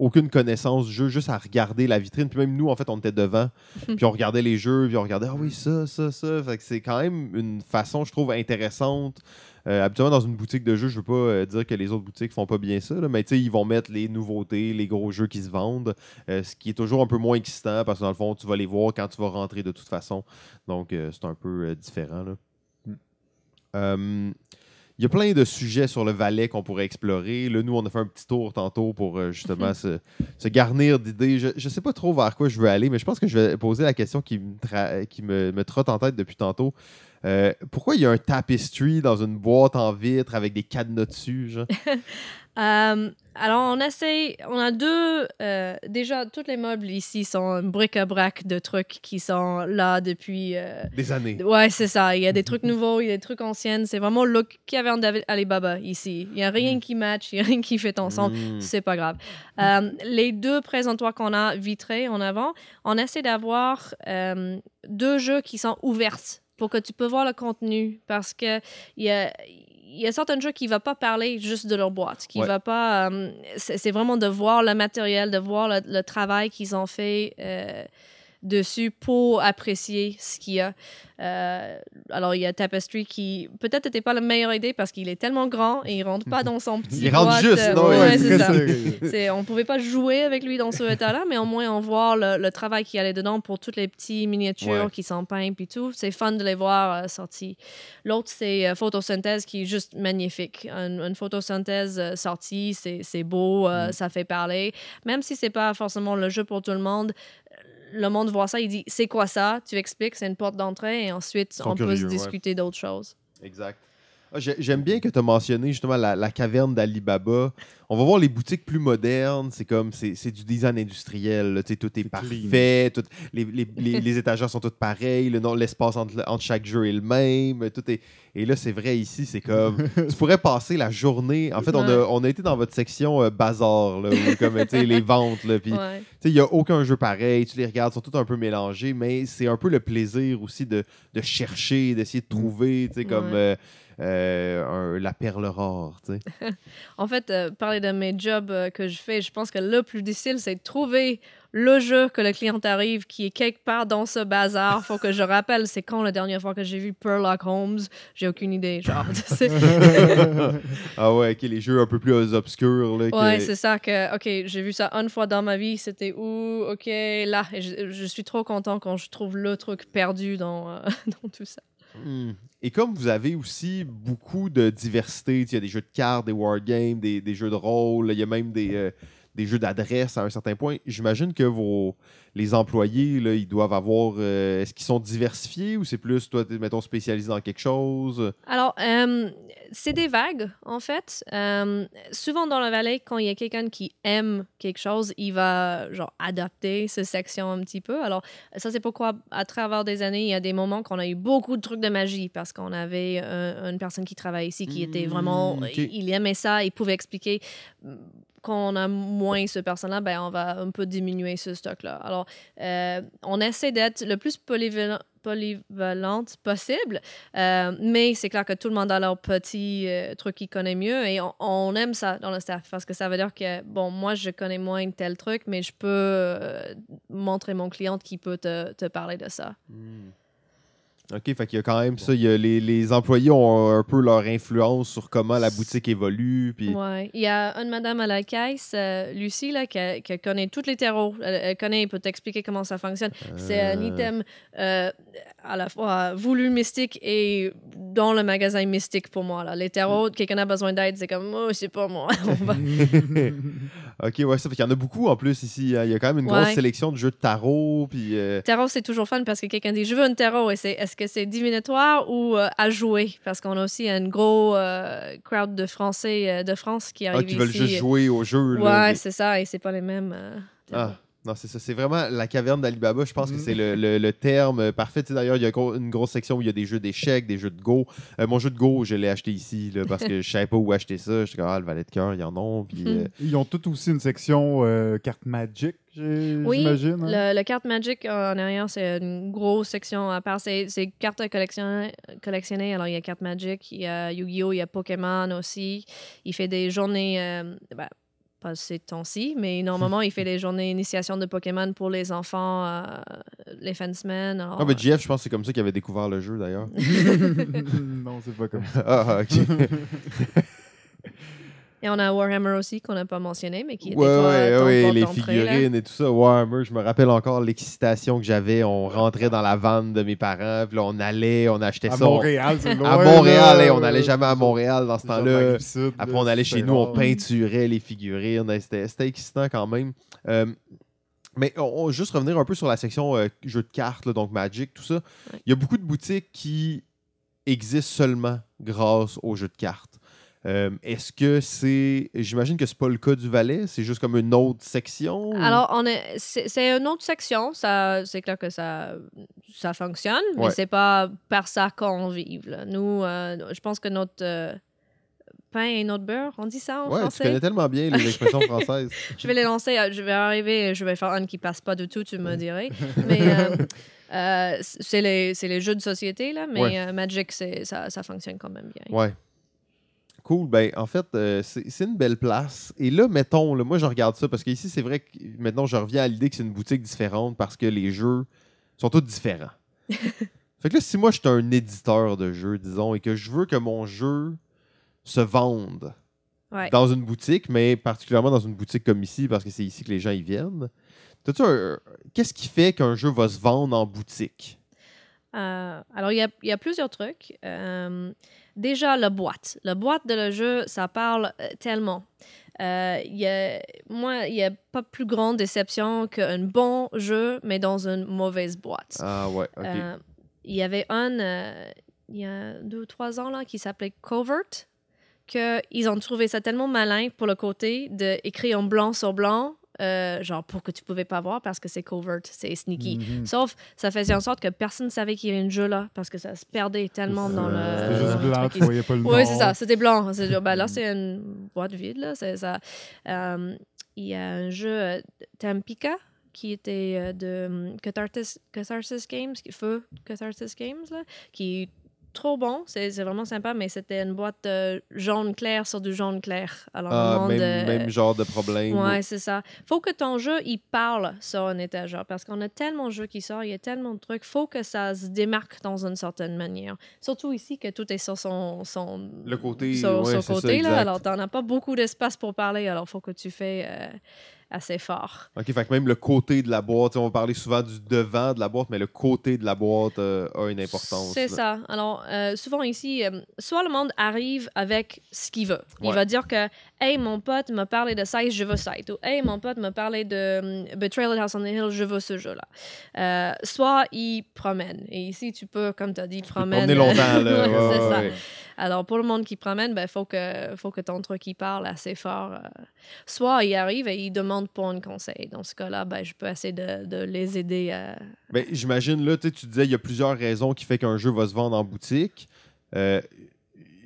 aucune connaissance du jeu, juste à regarder la vitrine. Puis même nous, en fait, on était devant, puis on regardait les jeux, puis on regardait, ah oui, ça, ça, ça. Fait que c'est quand même une façon, je trouve, intéressante. Euh, habituellement, dans une boutique de jeux, je veux pas euh, dire que les autres boutiques font pas bien ça, là, mais ils vont mettre les nouveautés, les gros jeux qui se vendent, euh, ce qui est toujours un peu moins excitant parce que dans le fond, tu vas les voir quand tu vas rentrer de toute façon. Donc, c'est un peu différent. là. Mm. Euh, Il y a plein de sujets sur le Valais qu'on pourrait explorer. Là, nous, on a fait un petit tour tantôt pour euh, justement se, se garnir d'idées. Je ne sais pas trop vers quoi je veux aller, mais je pense que je vais poser la question qui me, tra- qui me, me trotte en tête depuis tantôt. Euh, pourquoi il y a un tapestry dans une boîte en vitre avec des cadenas dessus? Genre? Euh, alors, on essaie, on a deux, euh, déjà, tous les meubles ici sont bric-à-brac de trucs qui sont là depuis... Des années. Ouais, c'est ça. Il y a des trucs nouveaux, il y a des trucs anciens. C'est vraiment le look qu'il y avait en David Alibaba ici. Il n'y a rien qui match, il n'y a rien qui fait ensemble. Mm. C'est pas grave. Les deux présentoirs qu'on a vitrés en avant, on essaie d'avoir deux jeux qui sont ouverts pour que tu peux voir le contenu parce que il y a il y a certains jeux qui ne vont pas parler juste de leur boîte, qui Ouais. va pas. euh, c'est vraiment de voir le matériel, de voir le, le travail qu'ils ont fait euh, dessus pour apprécier ce qu'il y a. Euh, alors, il y a Tapestry qui peut-être n'était pas la meilleure idée parce qu'il est tellement grand et il rentre pas dans son petit. Il rentre juste, euh, non? ouais, Il c'est ça. C'est- on pouvait pas jouer avec lui dans ce état-là, mais au moins on voit le, le travail qui allait dedans pour toutes les petites miniatures Ouais. qui sont peintes et tout. C'est fun de les voir euh, sortis. L'autre, c'est euh, photosynthèse qui est juste magnifique. Un- une photosynthèse euh, sortie, c'est c'est beau, euh, Mm. ça fait parler. Même si c'est pas forcément le jeu pour tout le monde, le monde voit ça, il dit c'est quoi ça? Tu expliques, c'est une porte d'entrée et ensuite on peut se ouais. discuter d'autres choses. Exact. Ah, j'ai- J'aime bien que tu as mentionné justement la, la caverne d'Alibaba. On va voir les boutiques plus modernes. C'est comme, c'est c'est du design industriel. là. Tu sais, Tout est, parfait. tout- les, les, les- les étagères sont toutes pareilles. le nom- L'espace entre, entre chaque jeu est le même. Tout est... Et là, c'est vrai, ici, c'est comme. tu pourrais passer la journée. En fait, on, a, on a été dans votre section euh, bazar, là, où, comme, tu sais, les ventes. Là, puis, Ouais. tu sais, il n'y a aucun jeu pareil. Tu les regardes, ils sont tous un peu mélangés, mais c'est un peu le plaisir aussi de, de chercher, d'essayer de trouver, tu sais, comme Ouais. euh, un- la perle rare, tu sais. En fait, euh, parler de mes jobs euh, que je fais, je pense que le plus difficile, c'est de trouver le jeu que le client arrive qui est quelque part dans ce bazar. Faut que je rappelle, c'est quand la dernière fois que j'ai vu Sherlock Holmes? J'ai aucune idée. Genre, ah ouais, ok, les jeux un peu plus euh, obscurs, là. que- ouais, c'est ça que, ok, j'ai vu ça une fois dans ma vie. C'était où Ok, là. Et je, je suis trop content quand je trouve le truc perdu dans, euh, dans tout ça. Hmm. Et comme vous avez aussi beaucoup de diversité, il y a des jeux de cartes, des wargames, des, jeux de rôle, il y a même des, euh, des jeux d'adresse à un certain point, j'imagine que vos, les employés, là, ils doivent avoir... euh, Est-ce qu'ils sont diversifiés ou c'est plus, toi, mettons, spécialisé dans quelque chose? Alors, euh, c'est des vagues, en fait. Euh, souvent dans la vallée, quand il y a quelqu'un qui aime quelque chose, il va, genre, adapter cette section un petit peu. Alors, ça, c'est pourquoi, à travers des années, il y a des moments qu'on a eu beaucoup de trucs de magie parce qu'on avait une personne qui travaille ici qui était vraiment... ok. Il aimait ça, il pouvait expliquer. Quand on a moins ce personne-là, ben, on va un peu diminuer ce stock-là. Alors, euh, on essaie d'être le plus polyvalent, polyvalente possible, euh, mais c'est clair que tout le monde a leur petit euh, truc qu'ils connaissent mieux et on, aime ça dans le staff parce que ça veut dire que, bon, moi, je connais moins tel truc, mais je peux montrer mon client qui peut te, te parler de ça. Hmm. OK, fait qu'il y a quand même ça. il y a les, les employés ont un peu leur influence sur comment la boutique évolue. Puis... Ouais. Il y a une madame à la caisse, euh, Lucie, là, qui, a- qui connaît tous les terreaux. Elle, elle connaît, elle peut t'expliquer comment ça fonctionne. C'est un Euh, item euh, à la fois voulu mystique et dans le magasin mystique pour moi. Là. Les terreaux, quelqu'un a besoin d'aide, c'est comme, oh, c'est pas moi. Va- OK, ouais, ça fait qu'il y en a beaucoup en plus ici. hein. Il y a quand même une grosse Ouais. sélection de jeux de tarot. Puis, euh, Tarot, c'est toujours fun parce que quelqu'un dit Je veux un tarot. Et c'est est-ce que c'est divinatoire ou euh, à jouer? Parce qu'on a aussi un gros euh, crowd de Français euh, de France qui ah, arrivent qui veulent ici. juste jouer au jeu. là, ouais, mais- c'est ça. Et c'est pas les mêmes. Ah, non, c'est ça. C'est vraiment la caverne d'Alibaba. Je pense que Mm. c'est le, le- le terme parfait. Tu sais, D'ailleurs, il y a une grosse section où il y a des jeux d'échecs, des jeux de Go. Euh, mon jeu de Go, je l'ai acheté ici là, parce que je savais pas où acheter ça. J'étais comme, ah, le valet de cœur, il y en a. Puis, euh, Ils ont tous aussi une section euh, carte Magic, Oui, j'imagine. hein? Le, le carte Magic en arrière, c'est une grosse section à part. C'est c'est cartes à collectionner, collectionner. Alors, il y a carte Magic, il y a Yu-Gi-Oh!, il y a Pokémon aussi. Il fait des journées. euh, ben, pas ces temps-ci, mais normalement, il fait des journées initiation de Pokémon pour les enfants, euh, les fansmen. Alors, Ah, mais JF, je pense que c'est comme ça qu'il avait découvert le jeu d'ailleurs. non, c'est pas comme ça. ah, ok. Et on a Warhammer aussi, qu'on n'a pas mentionné, mais qui était Ouais, toi, ouais, ton ouais, les là. figurines et tout ça. Warhammer, je me rappelle encore l'excitation que j'avais. On rentrait dans la vanne de mes parents, puis là, on allait, on achetait À ça. on- Montréal, c'est loin. À Montréal, là. on n'allait jamais à Montréal dans ce temps-là. Après, on allait chez nous, on peinturait les figurines. C'était c'était excitant quand même. Euh, mais on, on- juste revenir un peu sur la section euh, jeux de cartes, là, donc Magic, tout ça. Il y a beaucoup de boutiques qui existe seulement grâce aux jeux de cartes. Euh, Est-ce que c'est. J'imagine que c'est pas le cas du Valais, c'est juste comme une autre section? ou- Alors, c'est, une autre section. C'est clair que ça, ça fonctionne, mais Ouais. c'est pas par ça qu'on vive. là. Nous, euh, je pense que notre euh, pain et notre beurre, on dit ça en Ouais, tu français? connais tellement bien les expressions françaises. Je vais les lancer. Je vais arriver. Je vais faire un qui passe pas du tout. Tu me dirais. Mais c'est les, c'est les jeux de société là. Mais Ouais. Magic, ça fonctionne quand même bien. Ouais. Cool. Ben, en fait, euh, c'est une belle place. Et là, mettons, là, moi, je regarde ça parce qu'ici, c'est vrai que maintenant, je reviens à l'idée que c'est une boutique différente parce que les jeux sont tous différents. fait que là, si moi, je suis un éditeur de jeux, disons, et que je veux que mon jeu se vende Ouais. dans une boutique, mais particulièrement dans une boutique comme ici, parce que c'est ici que les gens y viennent, un- qu'est-ce qui fait qu'un jeu va se vendre en boutique? Euh, alors, il y a, il y a plusieurs trucs. Euh, déjà, la boîte. La boîte de le jeu, ça parle euh, tellement. Euh, il y a, moi, il n'y a pas plus grande déception qu'un bon jeu, mais dans une mauvaise boîte. Ah ouais, ok. Euh, il y avait un, euh, il y a deux ou trois ans, là, qui s'appelait Covert, qu'ils ont trouvé ça tellement malin pour le côté d'écrire en blanc sur blanc, euh, genre pour que tu pouvais pas voir parce que c'est covert, c'est sneaky. Mhm. Sauf, ça faisait en sorte que personne ne savait qu'il y avait un jeu là parce que ça se perdait tellement dans le. C'était juste blanc, tu voyais pas le nom. Oui, c'est ça, c'était blanc. Ben là, c'est une boîte vide, là. C'est ça. Euh, il y a un jeu euh, Tampica qui était de hum, Catharsis, Catharsis Games, qui- Feu Catharsis Games, là, qui trop bon. C'est vraiment sympa, mais c'était une boîte euh, jaune clair sur du jaune clair. Alors, Ah, monde, même, euh, même genre de problème. Ouais, c'est ça. Faut que ton jeu, il parle sur un étagère parce qu'on a tellement de jeux qui sortent, il y a tellement de trucs. Faut que ça se démarque dans une certaine manière. Surtout ici, que tout est sur son... son Le côté, Sur, ouais, sur c'est ça, côté, là. Alors, t'en as pas beaucoup d'espace pour parler, alors faut que tu fais euh, assez fort. OK, fait que même le côté de la boîte, on va parler souvent du devant de la boîte, mais le côté de la boîte euh, a une importance. C'est ça. Alors, euh, souvent ici, euh, soit le monde arrive avec ce qu'il veut. Il Ouais. va dire que, hey, mon pote m'a parlé de Size, je veux Sight. Ou, hey, mon pote m'a parlé de Betrayal at House on the Hill, je veux ce jeu-là. Soit il promène. Et ici, tu peux, comme tu as dit, promène. Promener longtemps, là. Ouais, c'est ouais, ça. Alors, pour le monde qui promène, il ben, faut, que, faut que ton truc il parle assez fort. euh. Soit il arrive et il demande pour un conseil. Dans ce cas-là, ben, je peux essayer de, les aider à. Ben, J'imagine, là, tu disais, il y a plusieurs raisons qui fait qu'un jeu va se vendre en boutique. Euh,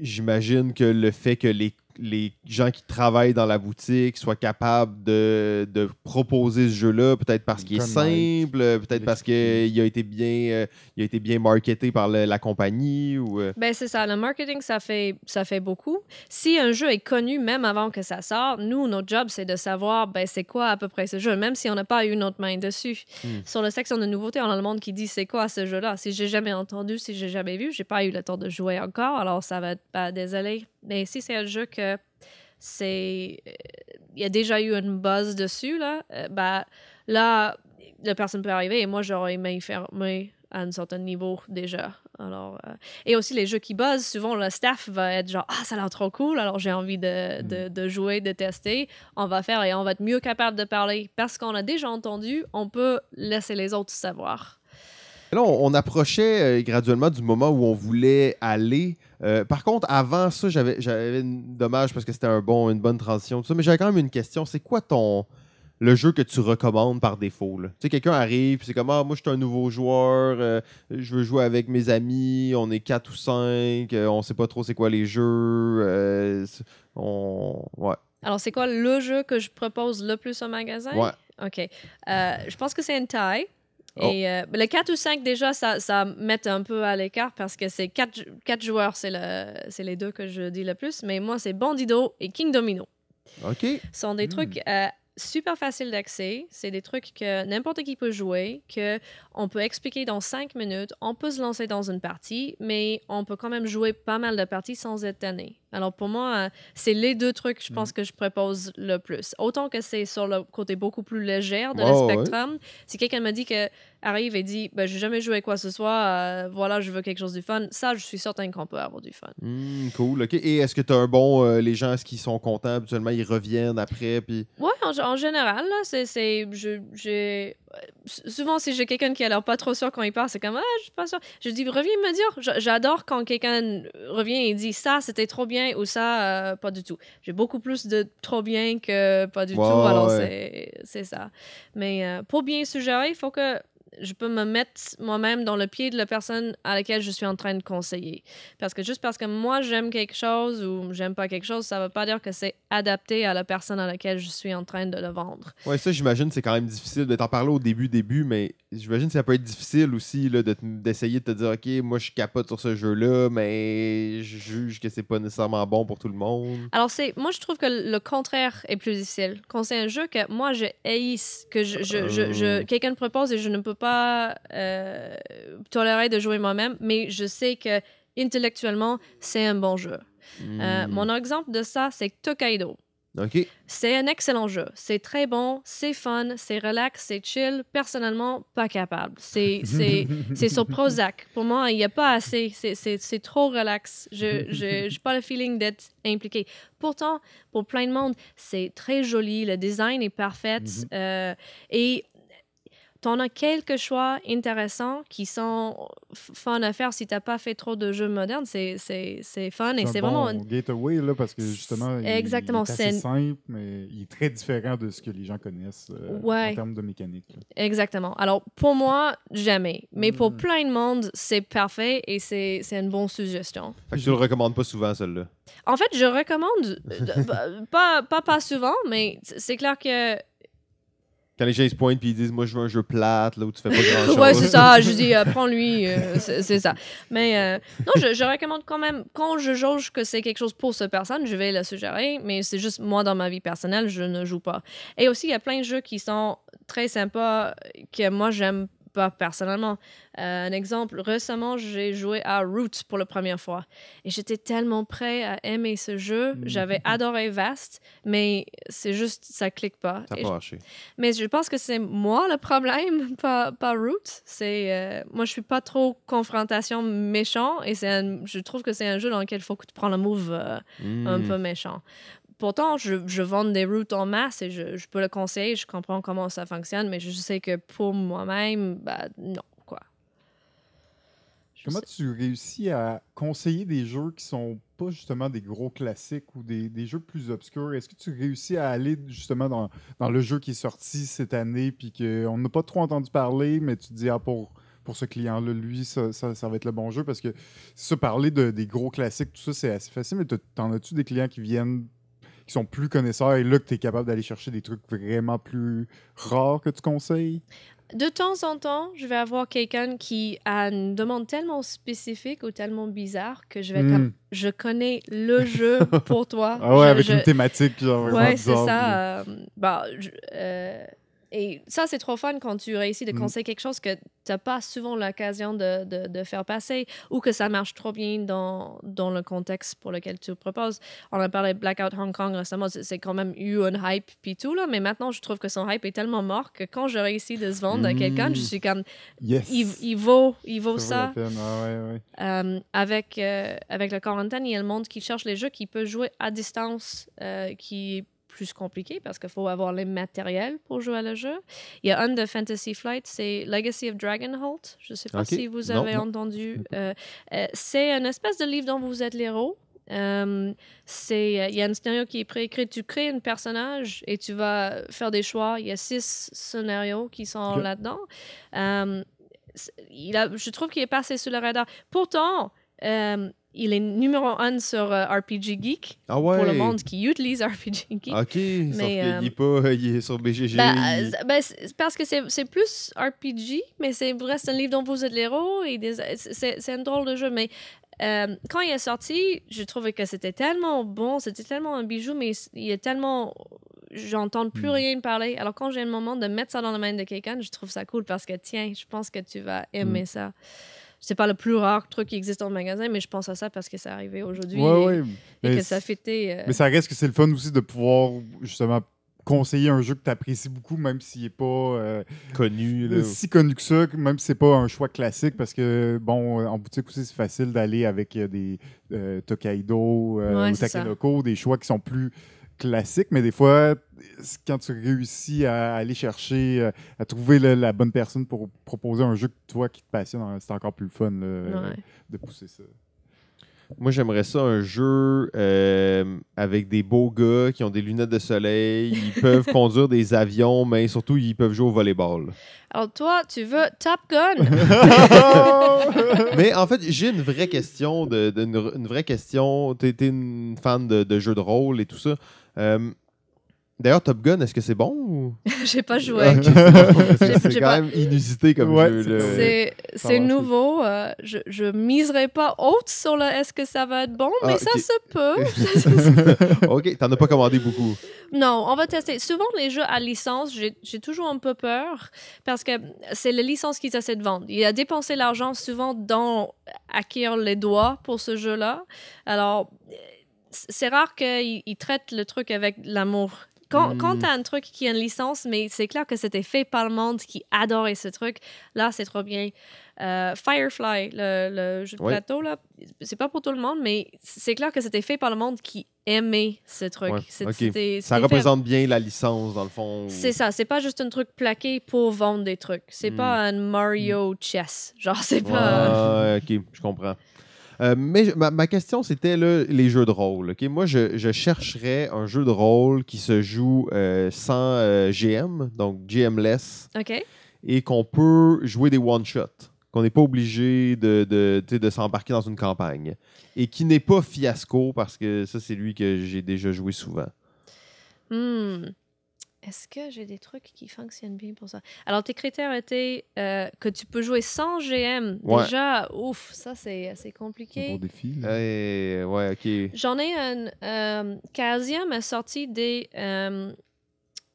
J'imagine que le fait que les, les gens qui travaillent dans la boutique soient capables de, de proposer ce jeu-là, peut-être parce qu'il est simple, peut-être parce qu'il a été bien, euh, il a été bien marketé par le- la compagnie. Ou, euh, Ben, c'est ça. Le marketing, ça fait, ça fait beaucoup. Si un jeu est connu même avant que ça sorte, nous, notre job, c'est de savoir ben, c'est quoi à peu près ce jeu, même si on n'a pas eu notre main dessus. Hmm. Sur la section de nouveautés, on a le monde qui dit c'est quoi ce jeu-là? Si j'ai jamais entendu, si j'ai jamais vu, j'ai pas eu le temps de jouer encore, alors ça va être pas désolé. Mais si c'est un jeu que c'est. euh, Il y a déjà eu une buzz dessus, là, euh, ben, là, la personne peut arriver et moi, j'aurais aimé fermer à un certain niveau déjà. Alors, euh, et aussi, les jeux qui buzzent, souvent, le staff va être genre Ah, ça a l'air trop cool, alors j'ai envie de, de, de jouer, de tester. On va faire et on va être mieux capable de parler. Parce qu'on a déjà entendu, on peut laisser les autres savoir. Là, on, on approchait euh, graduellement du moment où on voulait aller. Euh, par contre, avant ça, j'avais, dommage parce que c'était un bon, une bonne transition, tout ça, mais j'avais quand même une question. C'est quoi ton le jeu que tu recommandes par défaut? là? Tu sais, quelqu'un arrive, puis c'est comme Ah, moi, je suis un nouveau joueur, euh, je veux jouer avec mes amis, on est quatre ou cinq, euh, on sait pas trop c'est quoi les jeux. euh, on... Ouais. Alors, c'est quoi le jeu que je propose le plus au magasin? Ouais. OK. Je pense que c'est une taille. Oh. Et euh, le 4 ou 5, déjà, ça, ça met un peu à l'écart parce que c'est 4, quatre joueurs, c'est, le, c'est les deux que je dis le plus. Mais moi, c'est Bandido et King Domino. OK. Ce sont des trucs euh, super faciles d'accès. C'est des trucs que n'importe qui peut jouer, que on peut expliquer dans 5 minutes. On peut se lancer dans une partie, mais on peut quand même jouer pas mal de parties sans être tanné. Alors pour moi, euh, c'est les deux trucs, je pense, Mm. que je propose le plus. Autant que c'est sur le côté beaucoup plus léger de Ouais, le ouais. spectrum. Si quelqu'un me dit que arrive et dit, ben, j'ai jamais joué à quoi que ce soit, euh, voilà, je veux quelque chose de fun, ça, je suis certain qu'on peut avoir du fun. Hmm, cool. OK. Et est-ce que tu as un bon. euh, les gens, est-ce qu'ils sont contents habituellement? Ils reviennent après. Puis... Ouais, en, en général, c'est, c'est, je, j'ai, souvent, si j'ai quelqu'un qui a l'air pas trop sûr quand il part, c'est comme, ah, je suis pas sûr. Je dis, reviens me dire. J'adore quand quelqu'un revient et dit, ça, c'était trop bien ou ça, euh, pas du tout. J'ai beaucoup plus de trop bien que pas du tout. Alors, ouais. c'est ça. Mais euh, pour bien suggérer, il faut que je peux me mettre moi-même dans le pied de la personne à laquelle je suis en train de conseiller. Parce que juste parce que moi j'aime quelque chose ou j'aime pas quelque chose, ça veut pas dire que c'est adapté à la personne à laquelle je suis en train de le vendre. Ouais, ça, j'imagine, c'est quand même difficile de t'en parler au début, début, mais j'imagine que ça peut être difficile aussi là, d'essayer de te dire, OK, moi, je capote sur ce jeu-là, mais je juge que c'est pas nécessairement bon pour tout le monde. Alors c'est, moi je trouve que le contraire est plus difficile. Quand c'est un jeu que moi je haïsse, que je, je, je, je- Oh. quelqu'un me propose et je ne peux pas euh, tolérer de jouer moi-même, mais je sais que intellectuellement c'est un bon jeu. Euh, Hmm. mon exemple de ça c'est Tokaido. OK. C'est un excellent jeu. C'est très bon, c'est fun, c'est relax, c'est chill. Personnellement, pas capable. C'est, sur Prozac. Pour moi, il n'y a pas assez. C'est, trop relax. Je je- j'ai pas le feeling d'être impliqué. Pourtant, pour plein de monde, c'est très joli. Le design est parfait. Mhm. euh, et T'en as quelques choix intéressants qui sont fun à faire si t'as pas fait trop de jeux modernes. C'est, c'est, c'est fun et un c'est bon vraiment un- gateway là, parce que justement, il- Exactement, il, est assez c'est- simple, mais il est très différent de ce que les gens connaissent euh, Ouais. en termes de mécanique. là. Exactement. Alors, pour moi, jamais. Mais pour Mm. plein de monde, c'est parfait et c'est c'est une bonne suggestion. Fait que tu le recommandes pas souvent, celle-là? En fait, je recommande, euh, bah, pas, pas, pas souvent, mais c'est clair que. Quand les gens ils se pointent puis ils disent, moi, je veux un jeu plate, là, où tu fais pas grand-chose. Ouais, c'est ça. Je dis, euh, prends-lui. euh, c'est ça. Mais euh, non, je, je recommande quand même, quand je jauge que c'est quelque chose pour cette personne, je vais le suggérer. Mais c'est juste moi, dans ma vie personnelle, je ne joue pas. Et aussi, il y a plein de jeux qui sont très sympas que moi, j'aime pas personnellement. Euh, un exemple, récemment, j'ai joué à Root pour la première fois. Et j'étais tellement prêt à aimer ce jeu. Mhm. J'avais adoré Vast, mais c'est juste, ça clique pas. Ça mais je pense que c'est moi le problème, pas, pas Root. C'est euh, moi, je suis pas trop confrontation méchant et c'est un- je trouve que c'est un jeu dans lequel il faut que tu prends le move euh, un Hmm. peu méchant. Pourtant, je, je vends des routes en masse et je, je peux le conseiller, je comprends comment ça fonctionne, mais je sais que pour moi-même, bah, non, quoi. Je Comment sais- tu réussis à conseiller des jeux qui sont pas justement des gros classiques ou des, des jeux plus obscurs? Est-ce que tu réussis à aller justement dans, dans le jeu qui est sorti cette année puis qu'on n'a pas trop entendu parler, mais tu te dis, ah, pour, pour ce client-là, lui, ça, ça, ça va être le bon jeu? Parce que ça, parler de, des gros classiques, tout ça, c'est assez facile, mais t'as- t'en as-tu des clients qui viennent qui sont plus connaisseurs et là que tu es capable d'aller chercher des trucs vraiment plus rares que tu conseilles? De temps en temps, je vais avoir quelqu'un qui a une demande tellement spécifique ou tellement bizarre que je vais Hmm. comme, je connais le jeu pour toi. Ah ouais, Je- avec je- une thématique genre Ouais, c'est ça. euh, bah, je- euh, et ça, c'est trop fun quand tu réussis de Mm. conseiller quelque chose que tu n'as pas souvent l'occasion de, de, de faire passer ou que ça marche trop bien dans, dans le contexte pour lequel tu le proposes. On a parlé de Blackout Hong Kong récemment, c'est quand même eu un hype puis tout, là, mais maintenant, je trouve que son hype est tellement mort que quand je réussis de se vendre à quelqu'un, je Mm. suis comme, Yes. il, il vaut, il vaut ça. ça. vaut la peine. Ah ouais, ouais. Euh, avec, euh, avec le quarantaine, il y a le monde qui cherche les jeux qui peut jouer à distance, euh, qui plus compliqué parce qu'il faut avoir les matériels pour jouer à le jeu. Il y a un de Fantasy Flight, c'est Legacy of Dragonholt. Je ne sais pas si vous avez non. entendu. Euh, euh, c'est une espèce de livre dont vous êtes l'héros. Euh, c'est il y a un scénario qui est préécrit. Tu crées un personnage et tu vas faire des choix. Il y a six scénarios qui sont là-dedans. C'est- il a, je trouve qu'il est passé sous le radar. Pourtant, euh, il est numéro un sur euh, RPG Geek Ah ouais. pour le monde qui utilise RPG Geek. OK, sauf qu'il euh, est pas... Il est sur BGG. Ben, il- euh, ben, c'est parce que c'est c'est plus RPG, mais c'est reste un livre dont vous êtes l'héros et c'est c'est un drôle de jeu. Mais euh, quand il est sorti, je trouvais que c'était tellement bon, c'était tellement un bijou, mais il est tellement. J'entends plus Hmm. rien parler. Alors, quand j'ai un moment de mettre ça dans la main de quelqu'un, je trouve ça cool parce que, tiens, je pense que tu vas aimer ça. C'est pas le plus rare truc qui existe en magasin, mais je pense à ça parce que ça arrivé aujourd'hui Ouais, et, ouais. et Mais que ça c'est- fêtait. euh, Mais ça reste que c'est le fun aussi de pouvoir justement conseiller un jeu que tu apprécies beaucoup, même s'il n'est pas euh, Connu, là. si connu que ça, même si c'est pas un choix classique, parce que, bon, en boutique aussi, c'est facile d'aller avec euh, des euh, Tokaido euh, Ouais, ou c'est ça. Takenoko, des choix qui sont plus classiques, mais des fois, quand tu réussis à aller chercher, euh, à trouver la bonne personne pour proposer un jeu que toi qui te passionne, hein, c'est encore plus fun là, ouais. de pousser ça. Moi, j'aimerais ça un jeu euh, avec des beaux gars qui ont des lunettes de soleil. Ils peuvent conduire des avions, mais surtout, ils peuvent jouer au volleyball. Alors toi, tu veux Top Gun? Mais en fait, j'ai une vraie question, de, de- une, une vraie question. Tu es, une fan de, de jeux de rôle et tout ça. Euh, D'ailleurs, Top Gun, est-ce que c'est bon ou... J'ai pas joué. C'est quand pas- même inusité comme Ouais, jeu. c'est- nouveau. euh, je, je miserai pas haute sur le est-ce que ça va être bon, Ah, mais ça se peut. ok, t'en as pas commandé beaucoup. non, on va tester. Souvent, les jeux à licence, j'ai toujours un peu peur parce que c'est la licence qu'ils essaient de vendre. Il a dépensé l'argent souvent dans acquérir les droits pour ce jeu-là. Alors, euh, c'est rare qu'ils ils traitent le truc avec l'amour. Quand, Mm. quand tu as un truc qui a une licence, mais c'est clair que c'était fait par le monde qui adorait ce truc, là, c'est trop bien. Euh, Firefly, le, le jeu de Ouais. plateau, là, c'est pas pour tout le monde, mais c'est clair que c'était fait par le monde qui aimait ce truc. Ouais, Ça fait- représente bien la licence, dans le fond. C'est ça, c'est pas juste un truc plaqué pour vendre des trucs. C'est Mm. pas un Mario chess. Genre, c'est pas. Ok, je comprends. Euh, mais ma, ma question, c'était les jeux de rôle. ok? Moi, je, je chercherais un jeu de rôle qui se joue euh, sans euh, GM, donc GM-less, et qu'on peut jouer des one-shots, qu'on n'est pas obligé de, de, de s'embarquer dans une campagne, et qui n'est pas fiasco, parce que ça, c'est lui que j'ai déjà joué souvent. Hmm. Est-ce que j'ai des trucs qui fonctionnent bien pour ça? Alors, tes critères étaient euh, que tu peux jouer sans GM. Ouais. Déjà, ouf, ça, c'est assez Un compliqué. bon défi. là. Ouais, ok. J'en ai un. Euh, Chaosium a sorti des, euh,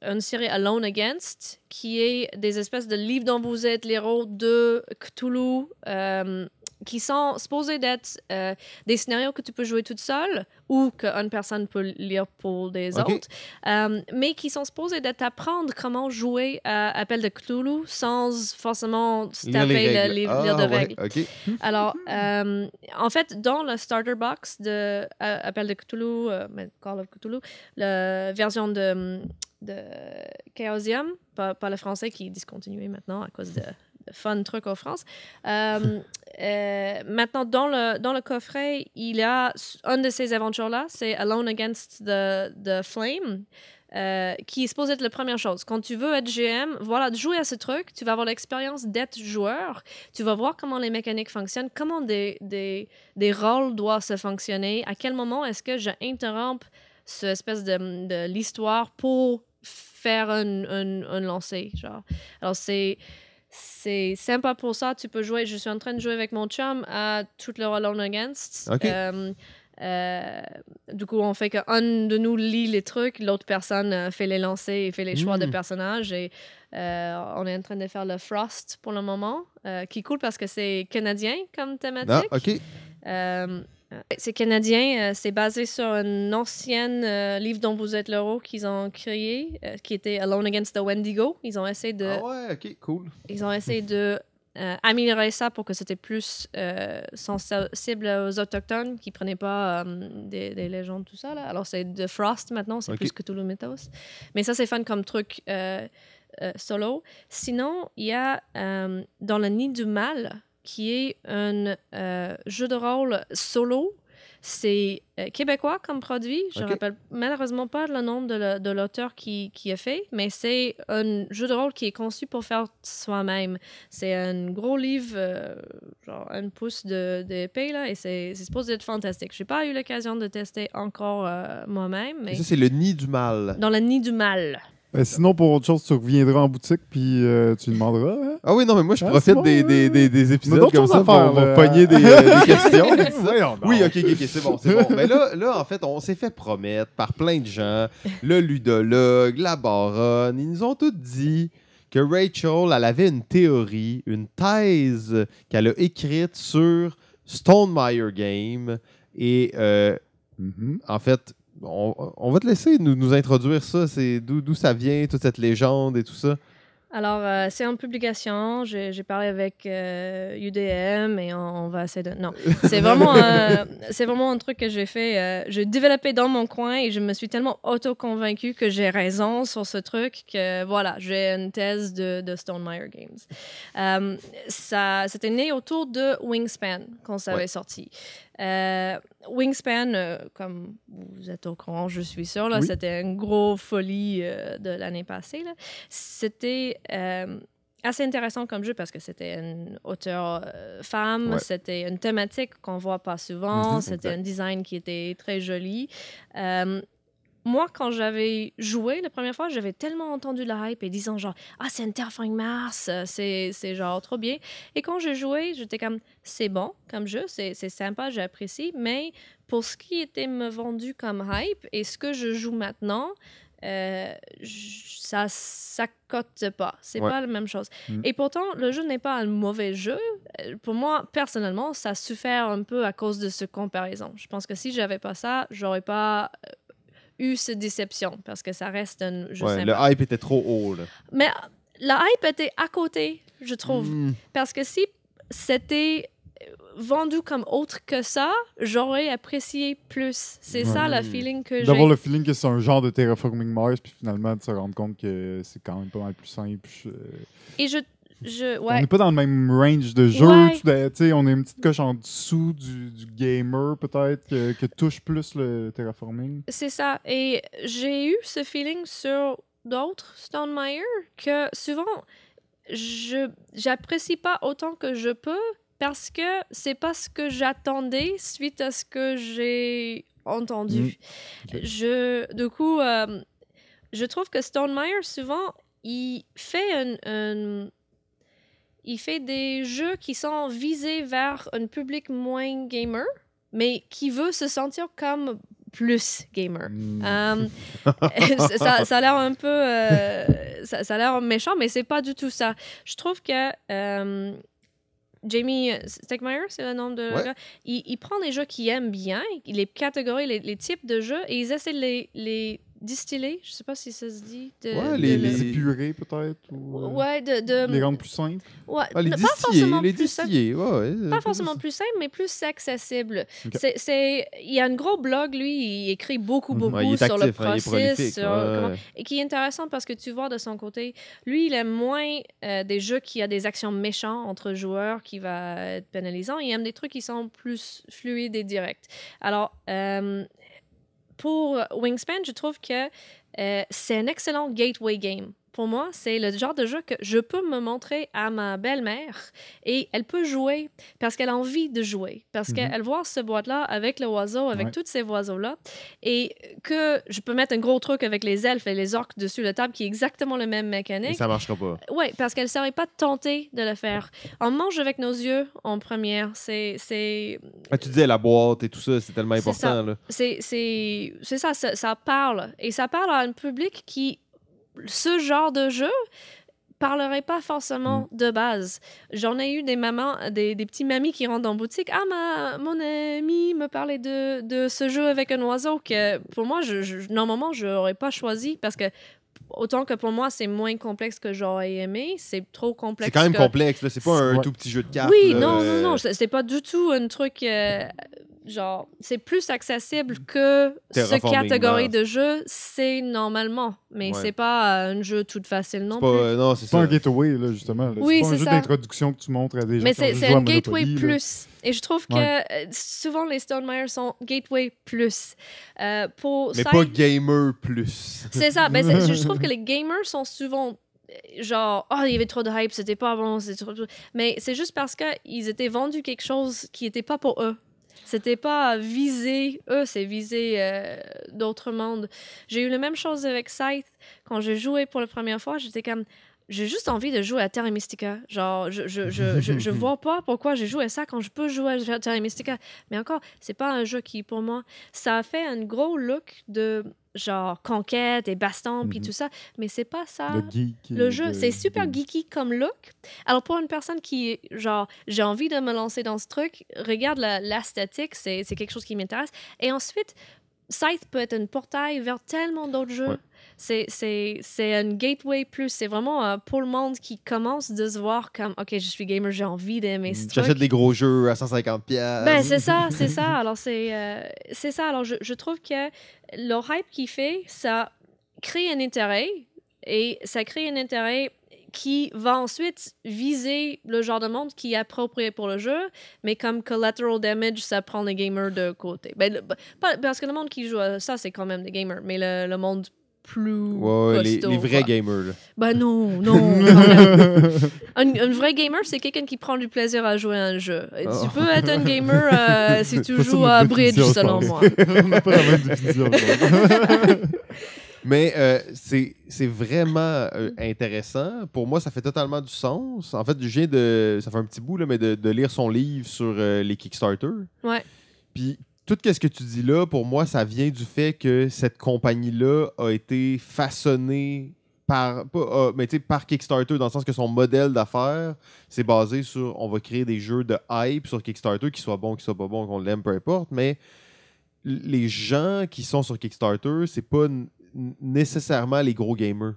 une série Alone Against, qui est des espèces de livres dont vous êtes l'héros de Cthulhu, euh, qui sont supposés d'être euh, des scénarios que tu peux jouer toute seule ou qu'une personne peut lire pour des autres, euh, mais qui sont supposés d'être apprendre comment jouer à Appel de Cthulhu sans forcément se taper le livre Ah, de ouais, règles. Alors, euh, en fait, dans le starter box de euh, Appel de Cthulhu, euh, Call of Cthulhu, la version de, de Chaosium, pas, pas le français qui est discontinué maintenant à cause de fun trucs en France. Euh, euh, maintenant, dans le, dans le coffret, il y a une de ces aventures-là, c'est Alone Against the, the Flame. euh, qui est supposé être la première chose. Quand tu veux être GM, voilà, de jouer à ce truc, tu vas avoir l'expérience d'être joueur, tu vas voir comment les mécaniques fonctionnent, comment des, des, des rôles doivent se fonctionner, à quel moment est-ce que j'interromps cette espèce de, de l'histoire pour faire un, un, un lancer. Genre. Alors, c'est. C'est sympa pour ça. Tu peux jouer. Je suis en train de jouer avec mon chum à tout le Alone Against. Euh, euh, du coup, on fait qu'un de nous lit les trucs, l'autre personne euh, fait les lancers et fait les choix de Mm. personnages. Et euh, on est en train de faire le Frost pour le moment, qui est cool parce que c'est canadien comme thématique. Ah. Euh, c'est canadien, euh, c'est basé sur un ancien euh, livre dont vous êtes l'héros qu'ils ont créé, qui était Alone Against the Wendigo. Ils ont essayé de, Ah ouais, ok, cool. ils ont essayé de euh, améliorer ça pour que c'était plus euh, sensible aux autochtones qui prenaient pas euh, des, des légendes tout ça là. Alors c'est de Frost maintenant, c'est plus que Cthulhu Mythos. Mais ça c'est fun comme truc solo. Sinon il y a dans le nid du mal qui est un euh, jeu de rôle solo. C'est euh, québécois comme produit. Je ne rappelle malheureusement pas le nom de de l'auteur qui, qui a fait, mais c'est un jeu de rôle qui est conçu pour faire soi-même. C'est un gros livre, euh, genre un pouce de- d'épée, là, et c'est supposé être fantastique. J'ai pas eu l'occasion de tester encore euh, moi-même, mais Ça, c'est le nid du mal. dans le nid du mal. Ben, sinon, pour autre chose, tu reviendras en boutique puis euh, tu demanderas. hein? Ah oui, non, mais moi, je Ah, profite bon, des, des, des, des On a épisodes d'autres comme choses ça à pour, faire, pour là. pogner des, euh, des questions. Voyons donc. Oui, ok, ok, ok, c'est bon, c'est bon. Mais là, là, en fait, on s'est fait promettre par plein de gens, le ludologue, la baronne, ils nous ont tous dit que Rachel, elle avait une théorie, une thèse qu'elle a écrite sur Stone Meyer Game. Et euh, Mhm. en fait, on, on va te laisser nous, nous introduire ça. C'est d'où ça vient, toute cette légende et tout ça. Alors, euh, c'est en publication. J'ai parlé avec euh, UDM et on, on va essayer de. Non, c'est vraiment, euh, c'est vraiment un truc que j'ai fait. euh, j'ai développé dans mon coin et je me suis tellement auto-convaincue que j'ai raison sur ce truc que voilà, j'ai une thèse de, de Stone Meyer Games. Euh, ça, c'était né autour de Wingspan quand ça Ouais. avait sorti. Euh, Wingspan, euh, comme vous êtes au courant, je suis sûre, là, Oui. c'était une grosse folie euh, de l'année passée. là. C'était assez intéressant comme jeu parce que c'était une auteure femme, Ouais. c'était une thématique qu'on voit pas souvent, Mhm, c'était un design qui était très joli. Moi, quand j'avais joué la première fois, j'avais tellement entendu la hype et disant genre ah c'est un Terraforming Mars, euh, c'est c'est genre trop bien. Et quand j'ai joué, j'étais comme c'est bon comme jeu, c'est c'est sympa, j'apprécie, mais pour ce qui était me vendu comme hype et ce que je joue maintenant, euh, ça ça cote pas. C'est Ouais. pas la même chose. Mm. Et pourtant, le jeu n'est pas un mauvais jeu. Euh, Pour moi, personnellement, ça souffert un peu à cause de ce comparaison. Je pense que si j'avais pas ça, j'aurais pas eu cette déception parce que ça reste un jeu Ouais, le hype était trop haut. Là. Mais la hype était à côté, je trouve. Mm. Parce que si c'était euh, vendu comme autre que ça, j'aurais apprécié plus. C'est Ouais. ça le feeling que j'ai. D'avoir le feeling que c'est un genre de terraforming Mars, puis finalement de se rendre compte que c'est quand même pas mal plus simple. Je- Et je. Je On n'est pas dans le même range de jeu. Ouais. tu on est une petite coche en dessous du, du gamer, peut-être, que, que touche plus le terraforming. C'est ça. Et j'ai eu ce feeling sur d'autres Stone Meyer que souvent, je j'apprécie pas autant que je peux parce que c'est pas ce que j'attendais suite à ce que j'ai entendu. Mm. Je, du coup, euh, je trouve que Stone Meyer, souvent, il fait un, un- il fait des jeux qui sont visés vers un public moins gamer, mais qui veut se sentir comme plus gamer. Mm. Euh, ça, ça a l'air un peu. euh, ça, ça a l'air méchant, mais c'est pas du tout ça. Je trouve que. euh, Jamie Stegmaier, c'est le nom de. Ouais. gars, Il, il prend des jeux qu'il aime bien, les catégories, les, les types de jeux, et ils essaient de les, les distiller. Je sais pas si ça se dit. De, Ouais, de les- le- les épurer, peut-être, ou euh, Ouais, de. de- les rendre plus simples. ouais, Ah, les pas distillés, forcément les plus distillés, ouais, ouais, Pas forcément plus simple, mais plus accessible. Ok. C'est, c'est- il y a un gros blog, lui, il écrit beaucoup, beaucoup Ouais, il est sur le hein, il est process, prolifique. sur ouais. comment- et qui est intéressant parce que tu vois de son côté, lui, il aime moins euh, des jeux qui a des actions méchantes entre joueurs qui va être pénalisant. Il aime des trucs qui sont plus fluides et directs. Alors, euh, pour Wingspan, je trouve que euh, c'est un excellent gateway game. Pour moi, c'est le genre de jeu que je peux me montrer à ma belle-mère et elle peut jouer parce qu'elle a envie de jouer. Parce Mhm. qu'elle voit ce boîte-là avec le oiseau, avec Ouais. tous ces oiseaux-là et que je peux mettre un gros truc avec les elfes et les orques dessus la table qui est exactement le même Et mécanique. ça marchera pas. Oui, parce qu'elle ne serait pas tentée de le faire. On mange avec nos yeux en première. C'est, Ah, tu disais la boîte et tout ça, c'est tellement C'est ça. important. C'est, c'est, c'est ça, ça, ça parle. Et ça parle à un public qui, ce genre de jeu, parlerait pas forcément de base. J'en ai eu des mamans, des, des petits mamies qui rentrent la boutique. Ah, ma, mon ami me parlait de, de ce jeu avec un oiseau que pour moi, je, je, normalement, je n'aurais pas choisi parce que autant que pour moi, c'est moins complexe que j'aurais aimé, c'est trop complexe. C'est quand même que- complexe. C'est pas un Ouais. tout petit jeu de cartes. oui, là, non, non, non, c'est c'est pas du tout un truc euh, genre, c'est plus accessible que ce Terraforming catégorie de jeu, c'est normalement, mais Ouais. c'est pas euh, un jeu tout facile non C'est pas, plus. euh, non, c'est C'est pas ça. un gateway, là, justement. là. Oui, c'est pas un c'est jeu d'introduction que tu montres à des gens Mais qui ont c'est c'est un gateway Monopoly, là. plus. Et je trouve que Ouais. euh, souvent les Stone Meyer sont gateway plus. Euh, pour Mais pas gamer plus. C'est ça. C'est- je trouve que les gamers sont souvent euh, genre, oh, il y avait trop de hype, c'était pas bon, c'était trop. Mais c'est juste parce qu'ils étaient vendus quelque chose qui n'était pas pour eux. C'était pas visé, eux, c'est visé euh, d'autres mondes. J'ai eu la même chose avec Scythe. Quand j'ai joué pour la première fois, j'étais comme, j'ai juste envie de jouer à Terra Mystica. Genre, je, je, je, je, vois pas pourquoi j'ai joué à ça quand je peux jouer à Terra Mystica. Mais encore, c'est pas un jeu qui, pour moi, ça a fait un gros look de genre conquête et baston puis Mhm. tout ça, mais c'est pas ça. Le jeu, c'est super geeky comme look. Alors, pour une personne qui genre, j'ai envie de me lancer dans ce truc, regarde la- l'esthétique, c'est c'est quelque chose qui m'intéresse. Et ensuite, Scythe peut être un portail vers tellement d'autres jeux. C'est- un gateway plus. C'est vraiment euh, pour le monde qui commence de se voir comme, OK, je suis gamer, j'ai envie d'aimer ce truc. J'achète des gros jeux à 150$. piastres. Ben, c'est ça, c'est ça. Alors, c'est euh, c'est ça. Alors, je, je trouve que le hype qu'il fait, ça crée un intérêt et ça crée un intérêt qui va ensuite viser le genre de monde qui est approprié pour le jeu, mais comme collateral damage, ça prend les gamers de côté. Ben, le- pas, parce que le monde qui joue à ça, c'est quand même des gamers, mais le, le monde plus Ouais, ouais, les, vrais gamers. là. Ben non, non. un, un vrai gamer, c'est quelqu'un qui prend du plaisir à jouer à un jeu. Et Oh. Tu peux être un gamer euh, si tu joues à Bridge, selon moi. On n'a pas la même définition. Mais euh, c'est vraiment euh, intéressant. Pour moi, ça fait totalement du sens. En fait, viens de. Ça fait un petit bout, là, mais de, de lire son livre sur euh, les Kickstarter. Ouais. Puis tout ce que tu dis là, pour moi, ça vient du fait que cette compagnie-là a été façonnée par, sais, par Kickstarter, dans le sens que son modèle d'affaires, c'est basé sur on va créer des jeux de hype sur Kickstarter, qu'ils soient bons, qu'ils soient pas bons, qu'on l'aime, peu importe. Mais les gens qui sont sur Kickstarter, c'est pas nécessairement les gros gamers.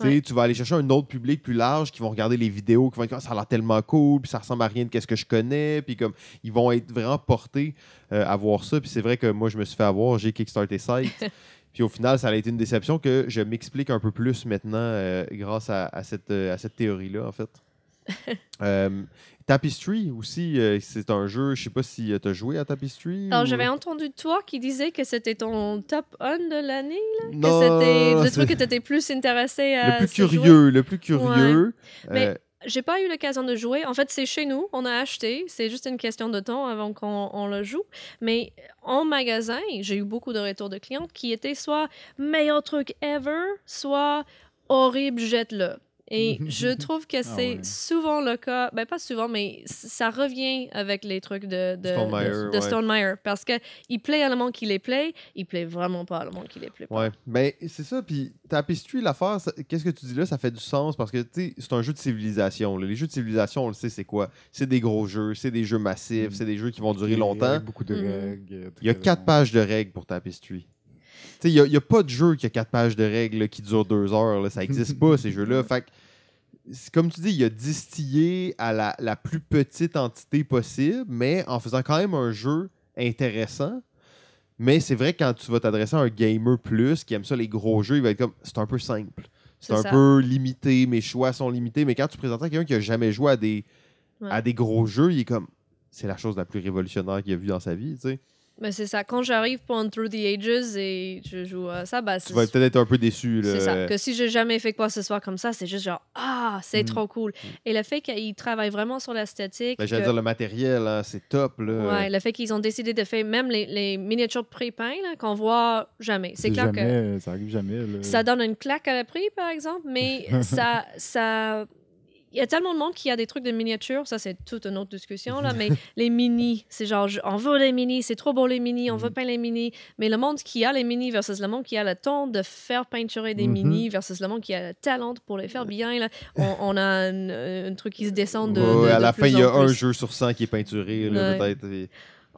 Tu sais, Ouais. Tu vas aller chercher un autre public plus large qui vont regarder les vidéos, qui vont dire Ah, ça a l'air tellement cool, puis ça ressemble à rien de qu'est-ce que je connais, puis comme ils vont être vraiment portés euh, à voir ça. Puis c'est vrai que moi, je me suis fait avoir, j'ai Kickstarter Site. puis au final, ça a été une déception que je m'explique un peu plus maintenant euh, grâce à, à cette, euh, à cette théorie-là, en fait. Euh, Tapestry aussi, euh, c'est un jeu, je sais pas si tu as joué à Tapestry. Alors, ou- j'avais entendu toi qui disais que c'était ton top 1 de l'année, que Non, c'était le truc que tu étais plus intéressé à le plus curieux, le plus curieux. Mais- Euh, J'ai pas eu l'occasion de jouer. En fait, c'est chez nous. On a acheté. C'est juste une question de temps avant qu'on on le joue. Mais en magasin, j'ai eu beaucoup de retours de clientes qui étaient soit meilleur truc ever, soit horrible, jette-le. Et je trouve que c'est ouais. souvent le cas, ben pas souvent, mais ça revient avec les trucs de, de, Stonemaier, de, de ouais. Stonemaier. Parce qu'il plaît à le monde qui les plaît, il plaît vraiment pas à le monde qui les plaît pas. Ouais, ben c'est ça. Puis Tapestry, l'affaire, qu'est-ce que tu dis là, ça fait du sens parce que tu sais, c'est un jeu de civilisation. là. Les jeux de civilisation, on le sait, c'est quoi? C'est des gros jeux, c'est des jeux massifs, Mm. c'est des jeux qui vont durer longtemps. Beaucoup de Mhm. règles. Il y a quatre pages de règles pour Tapestry. Tu sais, il n'y a, pas de jeu qui a quatre pages de règles là, qui durent deux heures. là. Ça n'existe pas, ces jeux-là. Fait que, c'est comme tu dis, il a distillé à la, la plus petite entité possible, mais en faisant quand même un jeu intéressant. Mais c'est vrai que quand tu vas t'adresser à un gamer plus qui aime ça, les gros jeux, il va être comme c'est un peu simple. C'est C'est un ça. peu limité, mes choix sont limités. Mais quand tu présentes à quelqu'un qui a jamais joué à des, Ouais. à des gros jeux, il est comme c'est la chose la plus révolutionnaire qu'il a vue dans sa vie. tu sais. Mais c'est ça. Quand j'arrive pour un Through the Ages et je joue à ça, bah, Tu vas peut-être être un peu déçu. là. C'est ça. Que si j'ai jamais fait quoi que ce soit comme ça, c'est juste genre ah, c'est Mm. trop cool. Et le fait qu'ils travaillent vraiment sur l'esthétique. Ben, J'allais que- dire le matériel, hein, c'est top. Là. Ouais, le fait qu'ils ont décidé de faire même les, les miniatures pré-peints là, qu'on voit jamais. C'est clair que jamais, Ça arrive jamais. là. ça donne une claque à la prix, par exemple, mais ça, ça, il y a tellement de monde qui a des trucs de miniatures, ça c'est toute une autre discussion là, mais les mini, c'est genre je- on veut les mini, c'est trop beau les mini, on veut peindre les mini, mais le monde qui a les mini versus le monde qui a le temps de faire peinturer des Mhm. mini versus le monde qui a le talent pour les faire bien là, on, on a un, un truc qui se descend de, Ouais, de- à de la plus fin, il y a un jeu sur 100 qui est peinturé, Ouais. peut-être. et-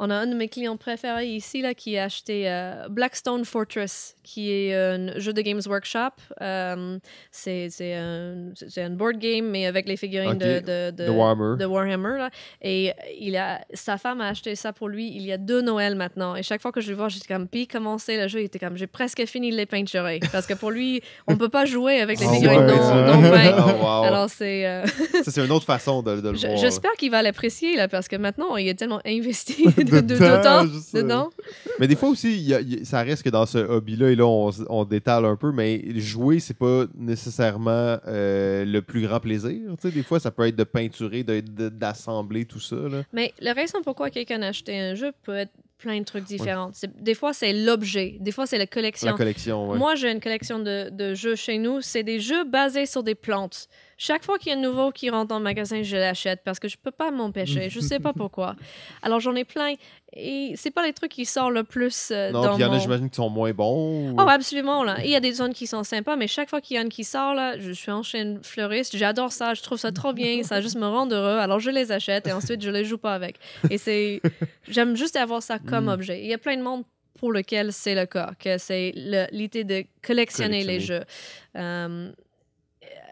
On a un de mes clients préférés ici là, qui a acheté euh, Blackstone Fortress, qui est un jeu de Games Workshop. Euh, c'est c'est un, c'est un board game, mais avec les figurines de, de, Warhammer. de Warhammer, là. Et il a, sa femme a acheté ça pour lui il y a deux Noëls maintenant. Et chaque fois que je le vois, j'étais comme, puis comment c'est le jeu? Il était comme, j'ai presque fini de les peinturer. Parce que pour lui, on peut pas jouer avec les Ah figurines ouais, non, non. Oh, wow. Alors c'est... euh, Ça, c'est une autre façon de, de le je- voir. J'espère qu'il va l'apprécier là parce que maintenant il est tellement investi de, de, de Dedans. Mais des fois aussi, y a- y ça reste que dans ce hobby-là, et là, on, on détale un peu, mais jouer, c'est pas nécessairement euh, le plus grand plaisir. Tu sais, des fois, ça peut être de peinturer, d'assembler tout ça. Là. Mais la raison pourquoi quelqu'un a acheté un jeu peut être plein de trucs différents. Des fois, c'est l'objet. Des fois, c'est la collection. La collection, ouais. Moi, j'ai une collection de, de jeux chez nous. C'est des jeux basés sur des plantes. Chaque fois qu'il y a un nouveau qui rentre dans le magasin, je l'achète parce que je peux pas m'empêcher. je sais pas pourquoi. Alors, j'en ai plein. Et c'est pas les trucs qui sortent le plus euh, non, dans il y en a, mon- j'imagine, qui sont moins bons. ou- Oh, absolument. Là. Il y a des zones qui sont sympas, mais chaque fois qu'il y en a une qui sort, là, je suis enchaîne fleuriste. J'adore ça. Je trouve ça trop bien. Ça juste me rend heureux. Alors, je les achète et ensuite, je les joue pas avec. Et c'est. J'aime juste avoir ça comme Mm. objet. Il y a plein de monde pour lequel c'est le cas, que c'est l'idée de collectionner les jeux. Euh,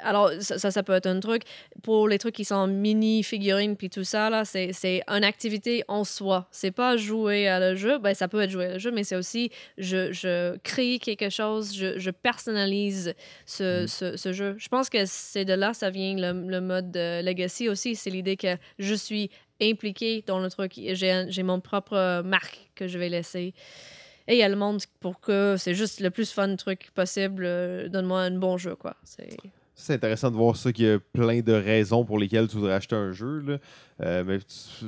alors, ça, ça, ça peut être un truc. Pour les trucs qui sont mini figurines puis tout ça, là, c'est, c'est une activité en soi. C'est pas jouer à le jeu. Ben, ça peut être jouer à le jeu, mais c'est aussi je, je crée quelque chose, je, je personnalise ce, ce, ce jeu. Je pense que c'est de là ça vient le, le mode de Legacy aussi. C'est l'idée que je suis impliqué dans le truc. J'ai, j'ai mon propre marque que je vais laisser. Et il y a le monde pour que c'est juste le plus fun truc possible. euh, Donne-moi un bon jeu, quoi. C'est... C'est intéressant de voir ça, qu'il y a plein de raisons pour lesquelles tu voudrais acheter un jeu. Là. Euh, mais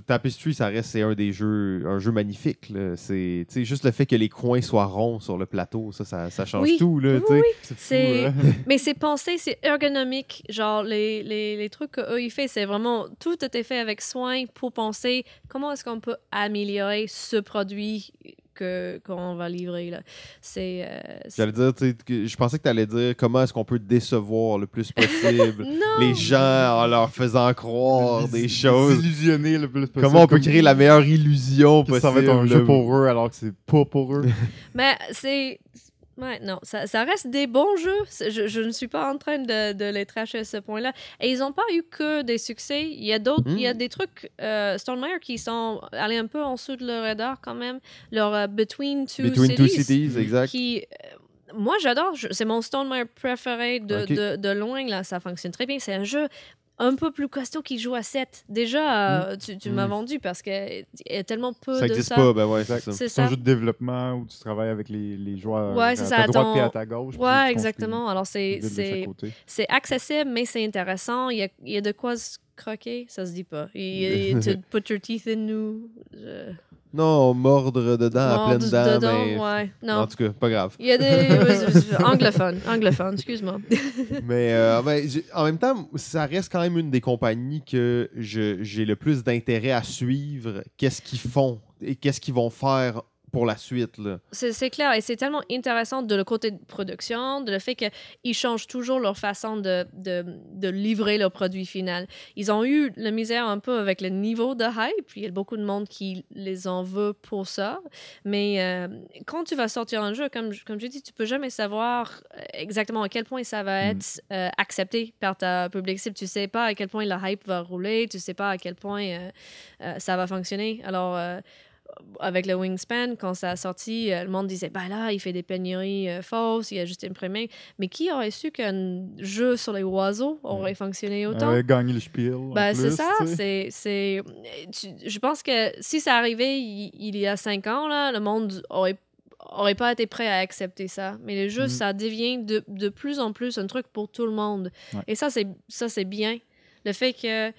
Tapestry, ça reste c'est un des jeux, un jeu magnifique. C'est juste le fait que les coins soient ronds sur le plateau, ça, ça, ça change Oui. tout. Là, Oui, oui. C'est- hein? Mais c'est pensé, c'est ergonomique. Genre, les, les, les trucs qu'eux, ils font, c'est vraiment tout a été fait avec soin pour penser comment est-ce qu'on peut améliorer ce produit que, qu'on va livrer. Là. C'est. euh, dire, je pensais que tu allais dire comment est-ce qu'on peut décevoir le plus possible les gens en leur faisant croire des choses. illusionner le plus possible. Comment on peut comme- créer la meilleure illusion que possible. Ça va être un jeu pour eux alors que c'est pas pour eux. Mais c'est. Ouais, non, ça, ça reste des bons jeux. Je, je ne suis pas en train de, de les tracher à ce point-là. Et ils n'ont pas eu que des succès. Il y a d'autres, il y a des trucs, euh, Stonemeyer, qui sont allés un peu en dessous de leur radar quand même. Leur euh, Between Two Between Cities. Two Cities, exact. qui euh, moi j'adore c'est mon Stonemeyer préféré de, de, de loin là ça fonctionne très bien c'est un jeu un peu plus costaud qui joue à 7 déjà euh, tu, tu m'as Mm. vendu parce que il y a tellement peu Ça de n'existe ça. pas, ben ouais, c'est ça. c'est un jeu de développement où tu travailles avec les, les joueurs Ouais, à c'est ta ça, droite ton- et à ta gauche. ouais exactement. Alors c'est accessible mais c'est intéressant. Il y a, il y a de quoi se croquer ça se dit pas. Il, il- tu put your teeth in nous. Je- Non, mordre dedans à dents, dedans, mais ouais non en tout cas, pas grave. il y a des ouais, anglophone anglophone excuse-moi Mais euh, ben, en même temps, ça reste quand même une des compagnies que j'ai le plus d'intérêt à suivre. Qu'est-ce qu'ils font et qu'est-ce qu'ils vont faire pour la suite. C'est clair, et c'est tellement intéressant de le côté de production, de le fait qu'ils changent toujours leur façon de, de, de livrer leur produit final. Ils ont eu la misère un peu avec le niveau de hype, puis il y a beaucoup de monde qui les en veut pour ça. Mais euh, quand tu vas sortir un jeu, comme, comme je dis, tu peux jamais savoir euh, exactement à quel point ça va Mm. être euh, accepté par ta public cible. Tu sais pas à quel point la hype va rouler, tu sais pas à quel point euh, ça va fonctionner. Alors, avec le Wingspan, quand ça a sorti, euh, le monde disait bah là, il fait des pénuries euh, fausses, il a juste imprimé. Mais qui aurait su qu'un jeu sur les oiseaux aurait fonctionné On autant? avait gagné le spiel. en ben, c'est ça. C'est, c'est, je pense que si ça arrivait il, il y a cinq ans, là, le monde aurait aurait pas été prêt à accepter ça. Mais les jeux, Mm. ça devient de, de plus en plus un truc pour tout le monde. Ouais. Et ça, c'est, ça, c'est bien. Le fait que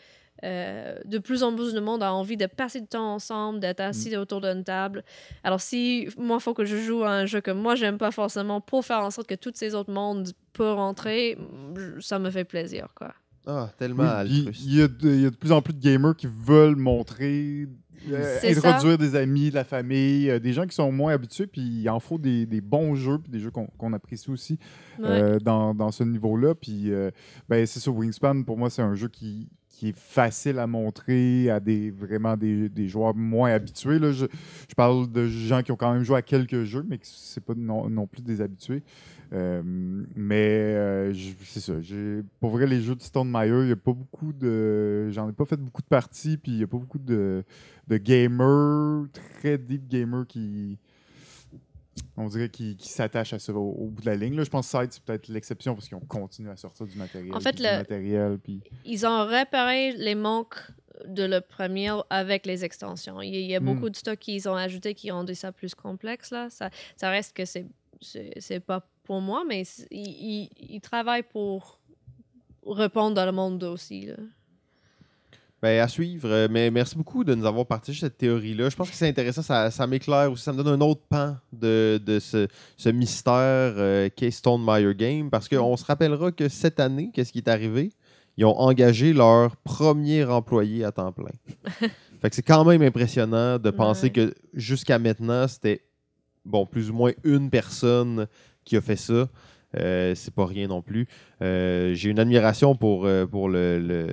euh, de plus en plus de monde a envie de passer du temps ensemble, d'être assis autour d'une table. Alors, si moi, il faut que je joue à un jeu que moi, j'aime pas forcément pour faire en sorte que tous ces autres mondes peuvent rentrer, ça me fait plaisir, quoi. Ah, tellement Oui. Il y, a de, il y a de plus en plus de gamers qui veulent montrer, euh, introduire des amis, de la famille, euh, des gens qui sont moins habitués, puis il en faut des, des bons jeux, puis des jeux qu'on apprécie aussi Ouais. euh, dans, dans ce niveau-là. Puis euh, ben, c'est ça, Wingspan, pour moi, c'est un jeu qui, qui est facile à montrer à des vraiment des, des joueurs moins habitués. Là. Je, je parle de gens qui ont quand même joué à quelques jeux, mais que c'est pas non, non plus des habitués. Euh, mais euh, c'est ça. Pour vrai, les jeux de Stone Meyer, il n'y a pas beaucoup de. J'en ai pas fait beaucoup de parties, puis il n'y a pas beaucoup de, de gamers, très deep gamers qui. On dirait qui, qui s'attachent à ça au, au bout de la ligne. Là, je pense que Side, c'est peut-être l'exception parce qu'ils ont continué à sortir du matériel. En fait, puis le- du matériel, puis ils ont réparé les manques de le premier avec les extensions. Il y a, il y a Mm. beaucoup de stocks qu'ils ont ajouté qui rendaient ça plus complexe. Là. Ça, ça reste que c'est, c'est, pas pour moi, mais c'est- ils, ils- ils travaillent pour répondre dans le monde aussi. Là. Ben, à suivre. Euh, Mais merci beaucoup de nous avoir partagé cette théorie-là. Je pense que c'est intéressant. Ça, ça m'éclaire aussi. Ça me donne un autre pan de, de ce, ce mystère euh, qu'est Stone Meyer Game. Parce qu'on se rappellera que cette année, qu'est-ce qui est arrivé? Ils ont engagé leur premier employé à temps plein. fait que c'est quand même impressionnant de penser Ouais. que jusqu'à maintenant, c'était bon, plus ou moins une personne qui a fait ça. Euh, c'est pas rien non plus. Euh, J'ai une admiration pour, euh, pour le- le-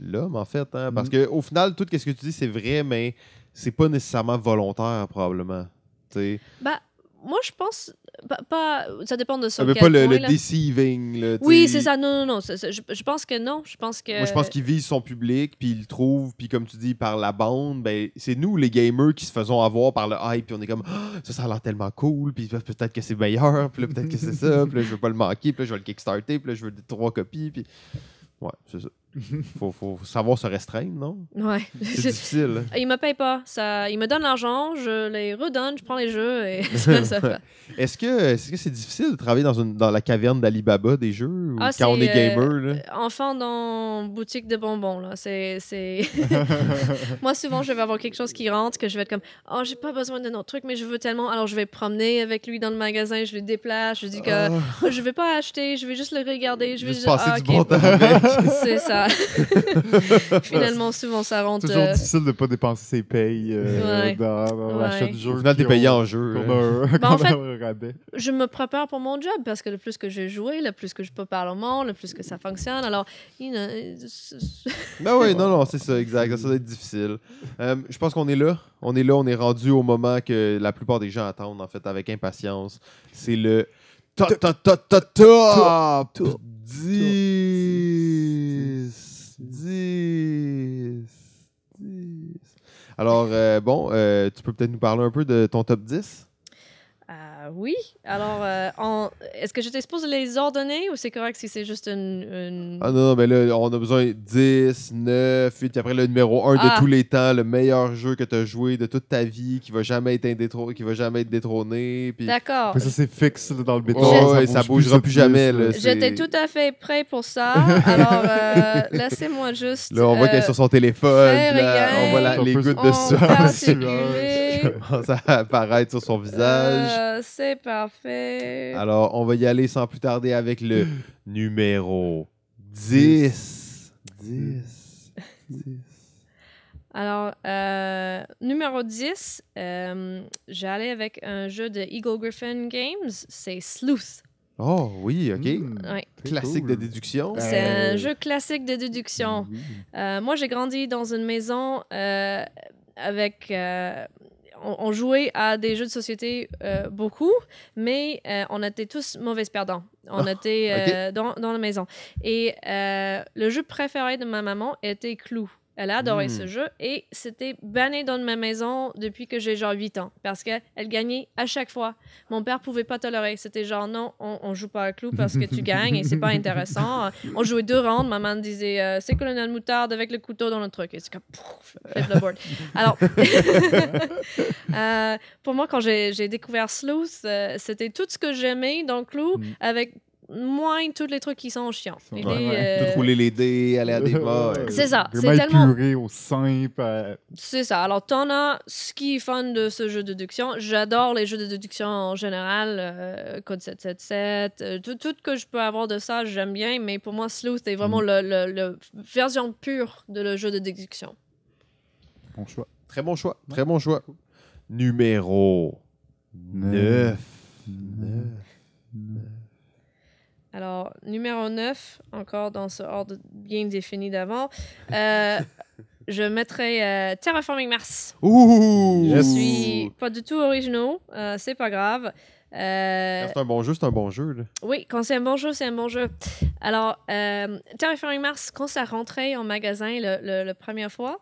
l'homme, en fait. hein, parce Mm. que au final, tout ce que tu dis, c'est vrai, mais c'est pas nécessairement volontaire, probablement. Tu sais. Bah, moi, je pense. Pas, pas- ça dépend de ça. Ah, mais pas le, le deceiving. tu Oui, c'est ça. Non, non, non. je, je pense que non. Je pense que. Moi, je pense qu'il vise son public, puis il le trouve, puis comme tu dis, par la bande, ben, c'est nous, les gamers, qui se faisons avoir par le hype, puis on est comme, Ah, ça, ça a l'air tellement cool, puis peut-être que c'est meilleur, puis là, peut-être que c'est ça, puis là, je veux pas le manquer, puis là, je vais le kickstarter, puis là, je veux trois copies, puis. Ouais, c'est ça. Faut, faut savoir se restreindre, non? Ouais. C'est difficile. hein. il me paye pas. Ça, il me donne l'argent, je les redonne, je prends les jeux et ça, ça fait. Est-ce que c'est difficile de travailler dans, une, dans la caverne d'Alibaba des jeux ou Ah, quand on c'est, est gamer? euh, là? Enfant dans boutique de bonbons, là. C'est. Moi, souvent, je vais avoir quelque chose qui rentre que je vais être comme Oh, j'ai pas besoin d'un autre truc, mais je veux tellement. Alors, je vais promener avec lui dans le magasin, je le déplace, je dis que Ah, Oh, je vais pas acheter, je vais juste le regarder. Je vais juste juste- passer ah, du ok. bon temps. C'est ça. Finalement, souvent, ça rentre. Toujours euh, difficile de ne pas dépenser ses payes euh, Ouais. dans, dans Ouais. l'achat du jeu. Au final, t'es payé en jeu. hein. a- Bah, en fait- je me prépare pour mon job parce que le plus que j'ai joué, le plus que je peux parler au monde, le plus que ça fonctionne. Alors, you know, c'est- c'est- Ben oui, non, non, c'est ça, exact. Ça doit être difficile. Euh, je pense qu'on est là. On est là, on est rendu au moment que la plupart des gens attendent, en fait, avec impatience. C'est le top, top, top, top, top, top, 10. 10. 10. Alors, euh, bon, euh, tu peux peut-être nous parler un peu de ton top 10? Oui. Alors, euh, est-ce que je t'expose les ordonner ou c'est correct si c'est juste une. une- Ah non, non, mais là, on a besoin de 10, 9, 8, puis après le numéro 1 de Ah. tous les temps, le meilleur jeu que tu as joué de toute ta vie, qui va jamais être, indétro- qui va jamais être détrôné. Puis... D'accord. Ça, c'est fixe là, dans le béton. Ouais, ouais, ça bougera plus jamais, ça. J'étais tout à fait prêt pour ça. Alors, euh, laissez-moi juste. Là, on voit euh, qu'elle est sur son téléphone, là, on voit la- les gouttes de on commencent à apparaître sur son visage. Euh, c'est parfait. Alors, on va y aller sans plus tarder avec le numéro 10. 10. 10. Alors, euh, numéro 10, euh, j'allais avec un jeu de Eagle Griffin Games, c'est Sleuth. Oh, oui, OK. Mm, Ouais. Classique cool. de déduction. C'est Euh, un jeu classique de déduction. Euh, moi, j'ai grandi dans une maison euh, avec. euh, on, on jouait à des jeux de société euh, beaucoup, mais euh, on était tous mauvais perdants. On Ah, était euh, dans, dans la maison. Et le jeu préféré de ma maman était Clou. Elle a adoré Hmm. ce jeu et c'était banni dans ma maison depuis que j'ai genre 8 ans parce qu'elle gagnait à chaque fois. Mon père pouvait pas tolérer. C'était genre non, on, on joue pas à Clou parce que tu gagnes et c'est pas intéressant. On jouait deux rounds. Maman disait euh, c'est colonel moutarde avec le couteau dans le truc. Et c'est comme pouf, flip the board. Alors, euh, pour moi, quand j'ai découvert Sleuth, euh, c'était tout ce que j'aimais dans Clou Mm. avec moins tous les trucs qui sont chiants. Ouais, Et Ouais, les, ouais. euh, Tout rouler les dés, aller à des bas. ouais. C'est ça, c'est tellement- épuré au simple. euh, C'est ça. Alors, t'en as ce qui est fun de ce jeu de déduction. J'adore les jeux de déduction en général. euh, Code 777. euh, tout, tout que je peux avoir de ça, j'aime bien. Mais pour moi, Sleuth, c'est vraiment Mm. le, le- le version pure de le jeu de déduction. Bon choix. Très bon choix. Très bon choix. Numéro 9. Alors, numéro 9, encore dans ce ordre bien défini d'avant, euh, je mettrai euh, Terraforming Mars. Ouh! Je suis pas du tout originaux, euh, c'est pas grave. Euh, C'est un bon jeu, c'est un bon jeu. là. Oui, quand c'est un bon jeu, c'est un bon jeu. Alors, euh, Terraforming Mars, quand ça rentrait en magasin le, le- la première fois,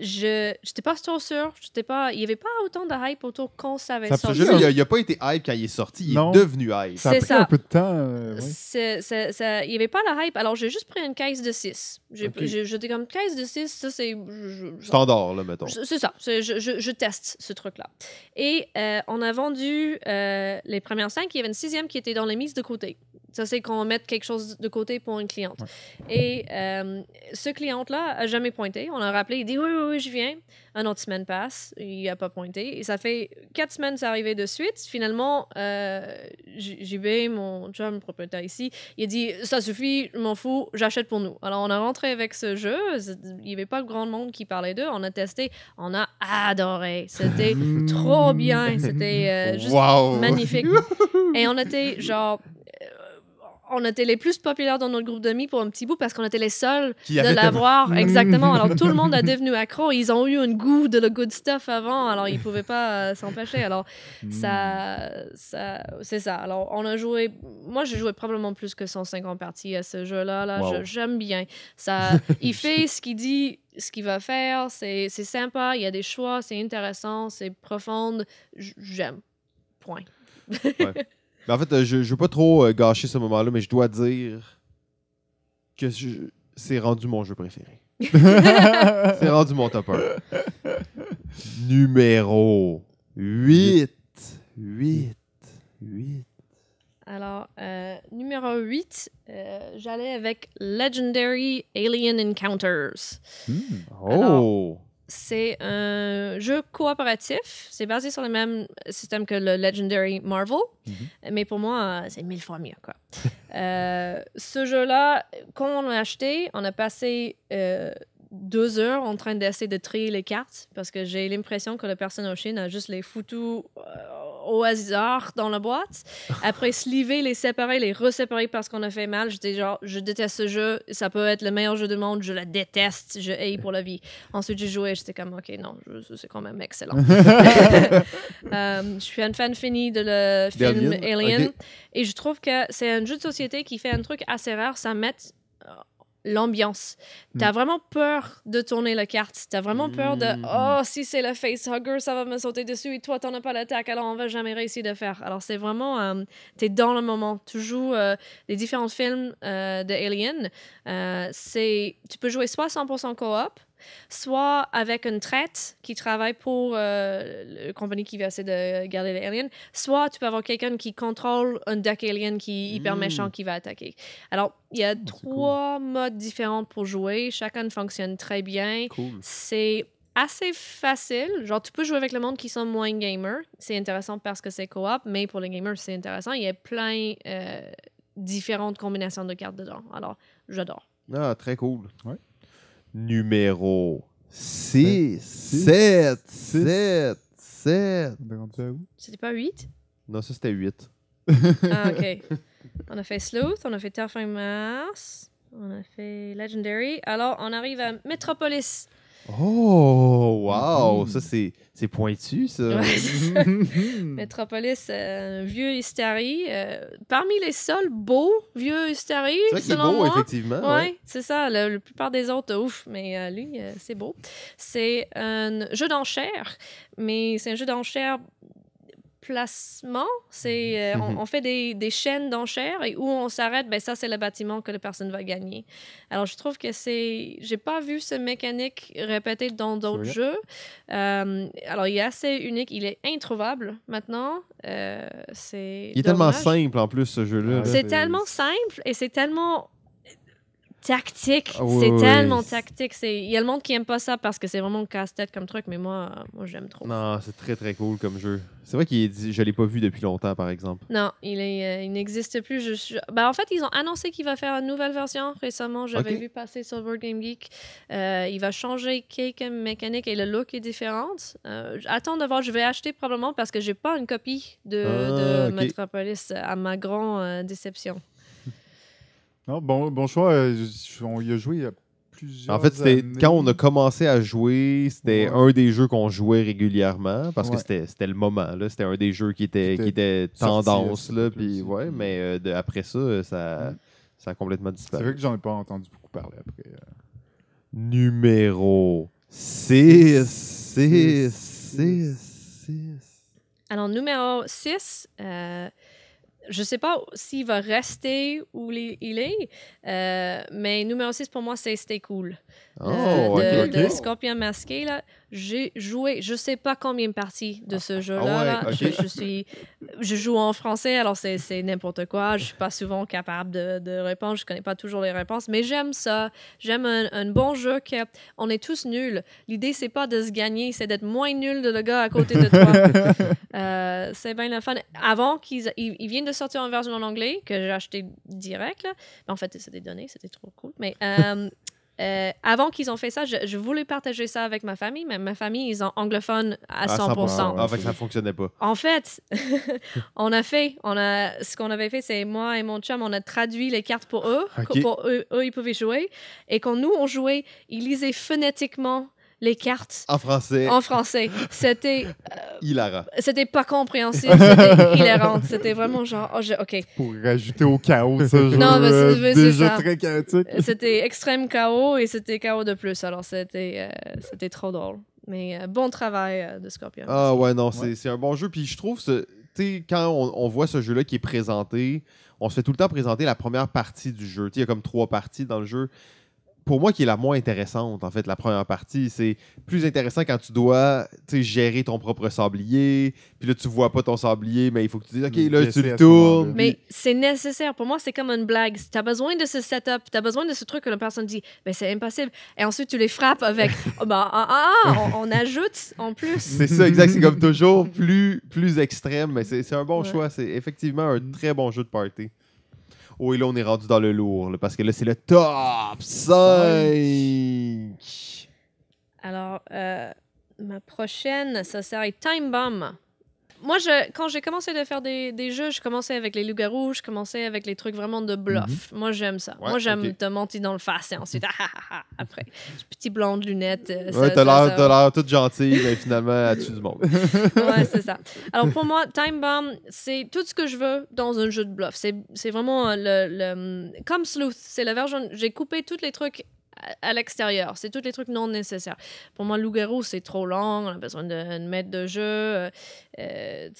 je n'étais pas trop sûr. J'étais pas, il n'y avait pas autant de hype autour quand ça avait Ça sorti. jeu-là, il n'a pas été hype quand il est sorti. Il Non. est devenu hype. Ça a pris ça. un peu de temps. euh, ouais. Ça- Il n'y avait pas la hype. Alors, j'ai juste pris une caisse de 6. Ok. J'étais comme caisse de 6, ça c'est. Standard, là, mettons. C'est ça. Je, je- je teste ce truc-là. Et euh, on a vendu euh, les premières cinq. Il y avait une sixième qui était dans les mises de côté. Ça, c'est qu'on met quelque chose de côté pour une cliente. Et euh, ce cliente-là a jamais pointé. On l'a rappelé, il dit oui, oui, oui, je viens. Un autre semaine passe, il n'a pas pointé. Et ça fait quatre semaines, c'est arrivé de suite. Finalement, euh, JB, mon chum propriétaire ici, il a dit ça suffit, je m'en fous, j'achète pour nous. Alors, on a rentré avec ce jeu. Il n'y avait pas grand monde qui parlait d'eux. On a testé, on a adoré. C'était trop bien. C'était euh, juste Wow! magnifique. Et on était genre. On était les plus populaires dans notre groupe d'amis pour un petit bout parce qu'on était les seuls Qui de l'avoir. Exactement. Alors tout le monde a devenu accro. Ils ont eu un goût de le good stuff avant, alors ils pouvaient pas euh, s'empêcher. Alors ça, ça c'est ça. Alors on a joué. Moi j'ai joué probablement plus que 150 parties à ce jeu-là. Là, Wow. J'aime bien. Ça, il fait ce qu'il dit, ce qu'il va faire. C'est sympa. Il y a des choix. C'est intéressant. C'est profond. J'aime. Point. Mais en fait, euh, je, je veux pas trop euh, gâcher ce moment-là, mais je dois dire que c'est rendu mon jeu préféré. c'est rendu mon top 1. Numéro 8. 8. 8. Alors, euh, numéro 8, euh, j'allais avec Legendary Alien Encounters. Hmm. Oh! C'est un jeu coopératif. C'est basé sur le même système que le Legendary Marvel. Mais pour moi, euh, c'est mille fois mieux. Quoi. Euh, ce jeu-là, quand on l'a acheté, on a passé euh, deux heures en train d'essayer de trier les cartes parce que j'ai l'impression que la personne en Chine a juste les foutus euh, au hasard dans la boîte. Après, sliver, les séparer, les reséparer parce qu'on a fait mal. J'étais genre, je déteste ce jeu. Ça peut être le meilleur jeu du monde. Je le déteste. Je hais pour la vie. Ensuite, j'ai joué. J'étais comme, OK, non, c'est quand même excellent. Euh, je suis une fan finie de le film? Alien. Et je trouve que c'est un jeu de société qui fait un truc assez rare, ça met l'ambiance. T'as vraiment peur de tourner la carte. T'as vraiment peur de Mm. oh si c'est le facehugger, ça va me sauter dessus et toi t'en as pas l'attaque, alors on va jamais réussir de faire. Alors c'est vraiment euh, t'es dans le moment. Tu joues euh, les différents films euh, de Alien. Euh, c'est tu peux jouer soit 100% coop, soit avec une traite qui travaille pour euh, la compagnie qui va essayer de garder les aliens, soit tu peux avoir quelqu'un qui contrôle un deck alien qui est hyper Mm. méchant qui va attaquer. Alors, il y a trois modes différents pour jouer. Chacun fonctionne très bien. Cool. C'est assez facile. Genre, tu peux jouer avec le monde qui sont moins gamers. C'est intéressant parce que c'est coop, mais pour les gamers, c'est intéressant. Il y a plein euh, différentes combinations de cartes dedans. Alors, j'adore. Ah, très cool. Ouais. Numéro 6. Six. 7. Six. 7. 7. On est rendu à où? C'était pas 8? Non, ça c'était 8. Ah, OK. on a fait Sleuth, on a fait Terrifying Mars, on a fait Legendary. Alors, on arrive à Metropolis. Oh, wow! Mhm. Ça, c'est c'est pointu, ça. Ouais, c'est ça. Hmm. Metropolis, euh, vieux Hystary. euh, parmi les seuls beaux vieux Hystary, C'est beau, moi. effectivement. Ouais, ouais. c'est ça. Le- La plupart des autres, ouf, mais euh, lui, euh, c'est beau. C'est un jeu d'enchères, mais c'est un jeu d'enchères placement. C'est, euh, on, on fait des, des chaînes d'enchères et où on s'arrête, ben ça, c'est le bâtiment que la personne va gagner. Alors, je trouve que c'est... J'ai pas vu ce mécanique répété dans d'autres jeux. Euh, alors, il est assez unique. Il est introuvable maintenant. Euh, c'est Il est tellement simple en plus, ce jeu-là. C'est- tellement simple et c'est tellement tactique. Ah oui, c'est oui, tellement tactique. C'est- Il y a le monde qui aime pas ça parce que c'est vraiment casse-tête comme truc, mais moi, moi j'aime trop. Non, Non, c'est très très cool comme jeu. C'est vrai qu'il je l'ai pas vu depuis longtemps, par exemple. il est, euh, il n'existe plus. Je, ben, en fait, ils ont annoncé qu'il va faire une nouvelle version récemment. J'avais vu passer sur Board Game Geek. Euh, il va changer quelques mécaniques et le look est différent. Euh, attends de voir. Je vais acheter probablement parce que j'ai pas une copie de, Ah, de ok. Metropolis à ma grande euh, déception. Non, bon, bon choix. euh, on y a joué il y a plusieurs En fait, c'était années. quand on a commencé à jouer, c'était Ouais. un des jeux qu'on jouait régulièrement parce que c'était c'était le moment. là. C'était un des jeux qui était, Qui qui était sorti, tendance. euh, Là, puis, ouais, mais euh, de- après ça, ça, ça a complètement C'est disparu. vrai que j'en ai pas entendu beaucoup parler après. euh. Numéro 6. 6. Six. 6. Alors, numéro 6, je sais pas s'il va rester où il est, euh, mais numéro 6 pour moi, c'est Stay Cool. Oh, Euh, de, ok. de Scorpion Masqué, là, j'ai joué, je sais pas combien de parties de ce jeu-là. ouais, là. ok. Je, je suis, je joue en français, alors c'est n'importe quoi. Je suis pas souvent capable de, de répondre. Je connais pas toujours les réponses, mais j'aime ça. J'aime un, un bon jeu que on est tous nuls. L'idée c'est pas de se gagner, c'est d'être moins nul de le gars à côté de toi. Euh, c'est bien le fun. Avant qu'ils ils, ils viennent de sortir en version en anglais que j'ai acheté direct là. Mais en fait, c'était donné, c'était trop cool. Mais euh, euh, avant qu'ils ont fait ça, je, je voulais partager ça avec ma famille, mais ma famille, ils sont anglophones à À 100%. Ah, fait que ça fonctionnait pas. En fait, on a fait, on a, ce qu'on avait fait, c'est moi et mon chum, on a traduit les cartes pour eux, Ok. pour eux, eux, ils pouvaient jouer. Et quand nous, on jouait, ils lisaient phonétiquement les cartes En français, en français. C'était, hilarant. c'était pas compréhensible, c'était hilarant. C'était vraiment genre, oh, je- OK. Pour rajouter au chaos, ce jeu Non, mais c'est- euh, mais c'est déjà ça. très chaotique. C'était extrême chaos et c'était chaos de plus. Alors, c'était, euh, c'était trop drôle. Mais euh, bon travail euh, de Scorpion. Ah ouais, non, c'est Ouais. c'est un bon jeu. Puis je trouve, tu sais, quand on, on voit ce jeu-là qui est présenté, on se fait tout le temps présenter la première partie du jeu. Tu sais, Il y a comme trois parties dans le jeu. Pour moi, qui est la moins intéressante, en fait, la première partie, c'est plus intéressant quand tu dois tu sais, gérer ton propre sablier. Puis là, tu vois pas ton sablier, mais il faut que tu dises, OK, là, tu le tournes. Mais c'est nécessaire. Pour moi, c'est comme une blague. Tu as besoin de ce setup, tu as besoin de ce truc que la personne dit, ben, c'est impossible. Et ensuite, tu les frappes avec, oh, ben, ah, ah, ah, on, on ajoute en plus. C'est ça, exact. C'est comme toujours plus, plus extrême, mais c'est c'est un bon Ouais. choix. C'est effectivement un très bon jeu de party. Oh, et là, on est rendu dans le lourd, parce que là, c'est le top 5. Alors, euh, ma prochaine, ça serait Time Bomb. Moi, je, quand j'ai commencé à faire des, des jeux, je commençais avec les loups-garous, je commençais avec les trucs vraiment de bluff. Moi, j'aime ça. Ouais, Moi, j'aime te monter dans le face et ensuite, ah, ah, ah, ah, après. Petit blond de lunettes. euh, Ouais, t'as l'air toute gentille, mais finalement, elle tue du monde. ouais, c'est ça. Alors pour moi, Time Bomb, c'est tout ce que je veux dans un jeu de bluff. C'est vraiment le, le- Comme Sleuth, c'est la version... J'ai coupé tous les trucs à, l'extérieur. C'est tous les trucs non nécessaires. Pour moi, Loup-garou, c'est trop long. On a besoin de mettre de jeu. euh, euh,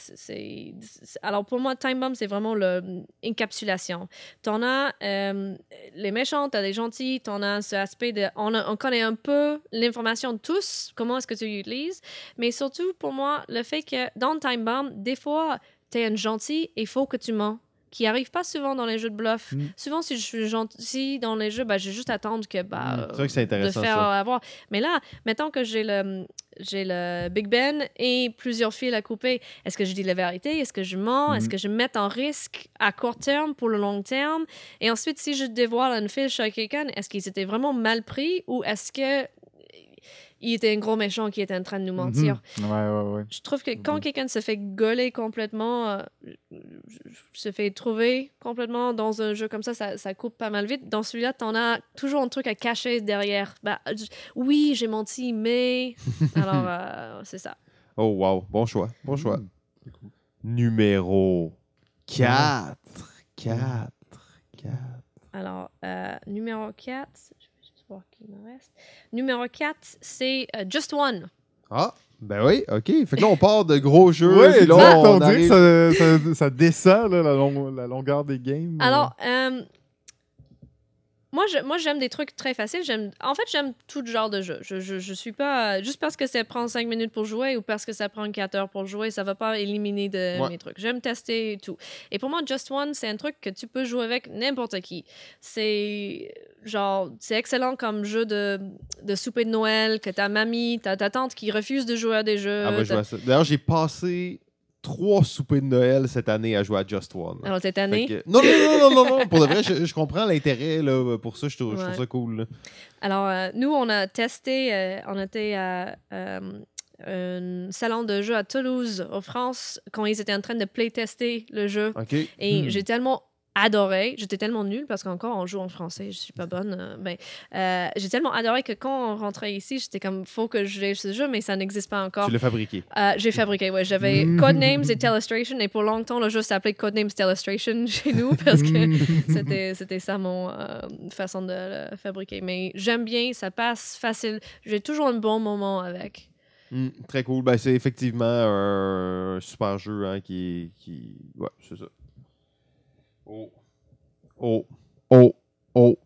Alors pour moi, Time Bomb, c'est vraiment l'encapsulation. T'en as euh, les méchants, t'as les gentils, t'en as ce aspect de... On connaît un peu l'information de tous, comment est-ce que tu l'utilises, mais surtout, pour moi, le fait que dans Time Bomb, des fois, t'es un gentil et il faut que tu mens. Qui arrive pas souvent dans les jeux de bluff. Mm. Souvent, si je suis gentil dans les jeux, ben, j'ai juste attendre que, bah, Mm. C'est vrai que de faire ça. avoir. Mais là, mettons que j'ai le, j'ai le Big Ben et plusieurs fils à couper. Est-ce que je dis la vérité? Est-ce que je mens? Est-ce Mhm. que je me mets en risque à court terme pour le long terme? Et ensuite, si je dévoile une fiche à quelqu'un, est-ce qu'il s'était vraiment mal pris ou est-ce que il était un gros méchant qui était en train de nous mentir? Mhm. Ouais, ouais, ouais. Je trouve que quand Mhm. quelqu'un se fait gauler complètement, euh, se fait trouver complètement dans un jeu comme ça, ça, ça coupe pas mal vite. Dans celui-là, t'en as toujours un truc à cacher derrière. Bah, oui, j'ai menti, mais... Alors, euh, c'est ça. Oh, wow. Bon choix. Bon choix. Mm. Numéro 4. 4. 4. Alors, euh, numéro 4, je vais juste voir qui me reste. Numéro 4, c'est euh, Just One. Ah, ben oui, OK. Fait que là, on part de gros jeux. Ouais, puis là, on on dirait arrive- que ça, ça, ça descend, là, la, long- la longueur des games. Alors, euh, moi, je- moi, j'aime des trucs très faciles. J'aime, en fait, j'aime tout genre de jeu. Je, je, je suis pas juste parce que ça prend 5 minutes pour jouer ou parce que ça prend 4 heures pour jouer, ça va pas éliminer de Ouais. mes trucs. J'aime tester tout. Et pour moi, Just One, c'est un truc que tu peux jouer avec n'importe qui. C'est genre, c'est excellent comme jeu de, de souper de Noël que ta mamie, ta, ta tante qui refuse de jouer à des jeux. Ah, je ça. D'ailleurs, j'ai passé trois soupers de Noël cette année à jouer à Just One. Alors, cette année? que- Non, non, non, non, non, non. Pour de vrai, je, je comprends l'intérêt là, pour ça. Je trouve, je trouve Ouais. ça cool. là. Alors, euh, nous, on a testé, euh, on était à euh, un salon de jeu à Toulouse, en France, quand ils étaient en train de playtester le jeu. Et Hmm. j'ai tellement adoré, j'étais tellement nulle parce qu'encore on joue en français, je suis pas bonne. euh, ben, euh, j'ai tellement adoré que quand on rentrait ici, j'étais comme, faut que je joue ce jeu, mais ça n'existe pas encore. Tu l'as fabriqué. Euh, j'ai fabriqué, ouais. J'avais Mm. Codenames et Telestration, et pour longtemps, le jeu s'appelait Codenames Telestration chez nous parce que c'était, c'était ça mon euh, façon de le fabriquer. Mais j'aime bien, ça passe facile. J'ai toujours un bon moment avec. Mm, très cool. Ben, c'est effectivement un super jeu hein, qui, qui. Ouais, c'est ça. Oh. Oh. Oh. Oh.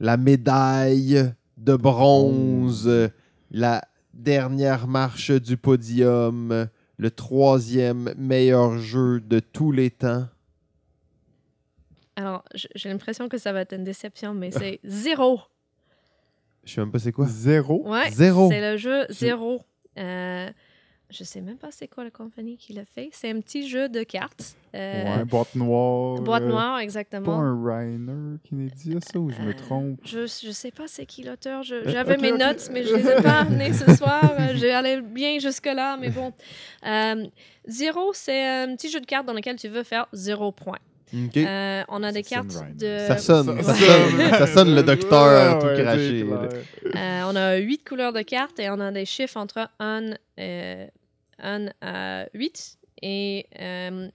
La médaille de bronze. La dernière marche du podium. Le troisième meilleur jeu de tous les temps. Alors, j'ai l'impression que ça va être une déception, mais c'est zéro. Je sais même pas c'est quoi. Zéro? Ouais, Zéro. C'est le jeu zéro. Euh, je sais même pas c'est quoi la compagnie qui l'a fait. C'est un petit jeu de cartes. Euh, Ouais, boîte noire. Boîte euh, noire, Pas exactement. un Rainer Kennedy, ah, ça, ou je me Euh, trompe? Je, je sais pas c'est qui l'auteur. Euh, J'avais mes notes, mais je les ai pas amenées ce soir. J'ai allé bien jusque-là, mais bon. Euh, zéro, c'est un petit jeu de cartes dans lequel tu veux faire zéro point. Ok. Euh, on a des cartes de. Ça sonne, ça, sonne, ça sonne le docteur Ouais, tout ouais, craché. Euh, on a huit couleurs de cartes et on a des chiffres entre 1, euh, 1 à 8. Et euh,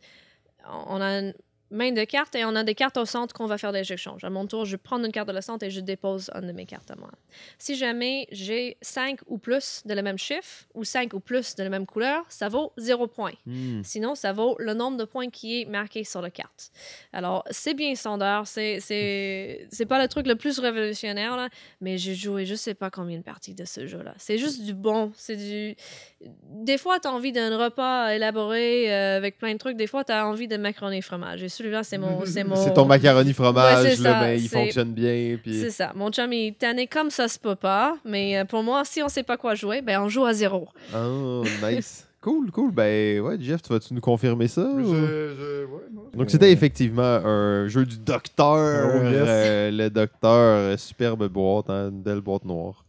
on a une main de cartes et on a des cartes au centre qu'on va faire des échanges. À mon tour, je prends une carte de la centre et je dépose une de mes cartes à moi. Si jamais j'ai 5 ou plus de le même chiffre ou 5 ou plus de la même couleur, ça vaut 0 point. Hmm. Sinon, ça vaut le nombre de points qui est marqué sur la carte. Alors, c'est bien standard. C'est, c'est, c'est pas le truc le plus révolutionnaire, là, mais j'ai joué je sais pas combien de parties de ce jeu-là. C'est juste du bon. C'est du... Des fois, tu as envie d'un repas élaboré euh, avec plein de trucs. Des fois, tu as envie de macaroni et fromage. Et c'est mon... C'est, mon... C'est ton macaroni fromage, Ouais, c'est là, ça, mais il c'est- fonctionne bien. Puis... C'est ça. Mon chum, il est tanné comme ça se peut pas. Mais euh, pour moi, si on sait pas quoi jouer, ben on joue à zéro. Oh, nice. cool, cool. Ben ouais, Jeff, tu vas-tu nous confirmer ça? Je- ou- je- ouais, non, Donc c'était effectivement un jeu du docteur. Oh, yes. euh, le docteur, euh, superbe boîte, hein, une belle boîte noire.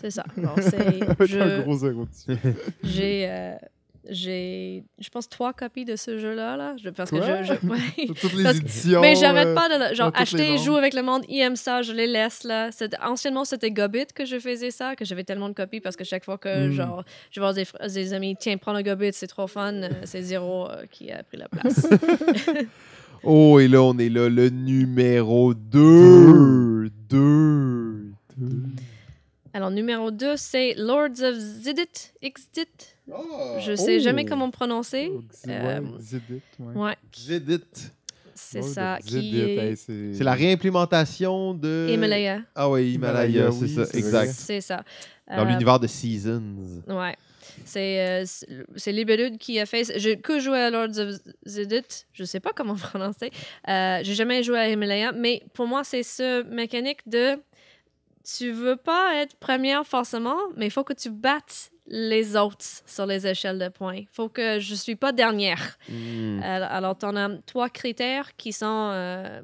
C'est ça. Alors, c'est... Avec je- un gros zéro dessus. J'ai, euh, j'ai, je pense, trois copies de ce jeu-là. Là. Je, parce que je, je- ouais. Toutes les Parce éditions. Mais j'arrête euh, pas de genre, les acheter jouer avec le monde. Il aime ça, je les laisse. là. Anciennement, c'était Gobit que je faisais ça, que j'avais tellement de copies parce que chaque fois que Mm. genre, je voir des, des amis, tiens, prends le Gobit, c'est trop fun, euh, c'est Zéro euh, qui a pris la place. Oh, et là, on est là, le numéro 2. 2. Alors, numéro 2, c'est Lords of Zidit, Xdit. Je Oh. sais jamais comment prononcer. Oh, Xi- Euh, ouais, Xidit, ouais. Ouais, J'édite. c'est ça. of Qui Xidit, est hey, c'est la réimplémentation de. Himalaya. Ah oui, Himalaya, Himalaya, c'est oui, ça, exact. C'est ça. Dans Euh, l'univers de Seasons. Ouais. C'est euh, Libellude qui a fait. J'ai que joué à Lords of Zedit. Je sais pas comment prononcer. Euh, J'ai jamais joué à Himalaya, mais pour moi, c'est ce mécanique de. Tu veux pas être première forcément, mais il faut que tu battes les autres sur les échelles de points. Il faut que je suis pas dernière. Hmm. Alors, alors tu en as trois critères qui sont euh,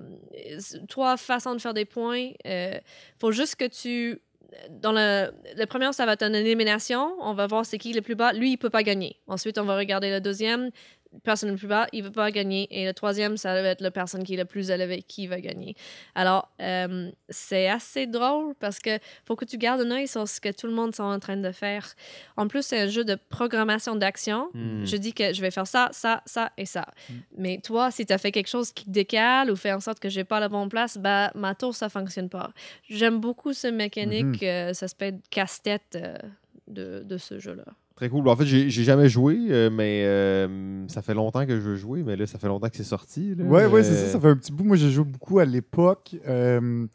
trois façons de faire des points. Il faut juste que tu. Dans le, le premier, ça va être une élimination. On va voir c'est qui le plus bas. Lui, il peut pas gagner. Ensuite, on va regarder le deuxième. Personne le plus bas, il ne veut pas gagner. Et le troisième, ça va être la personne qui est le plus élevée qui va gagner. Alors, euh, c'est assez drôle parce que faut que tu gardes un œil sur ce que tout le monde est en train de faire. En plus, c'est un jeu de programmation d'action. Hmm. Je dis que je vais faire ça, ça, ça et ça. Mais toi, si tu as fait quelque chose qui décale ou fait en sorte que j'ai pas la bonne place, bah, ma tour, ça fonctionne pas. J'aime beaucoup ce mécanique, euh, ça s'appelle casse-tête euh, de, de ce jeu-là. Très cool. En fait, j'ai j'ai jamais joué, euh, mais euh, ça fait longtemps que je veux jouer, mais là, ça fait longtemps que c'est sorti. là. Ouais, ouais, c'est Euh, ça. Ça fait un petit bout. Moi, j'ai joué beaucoup à l'époque. euh,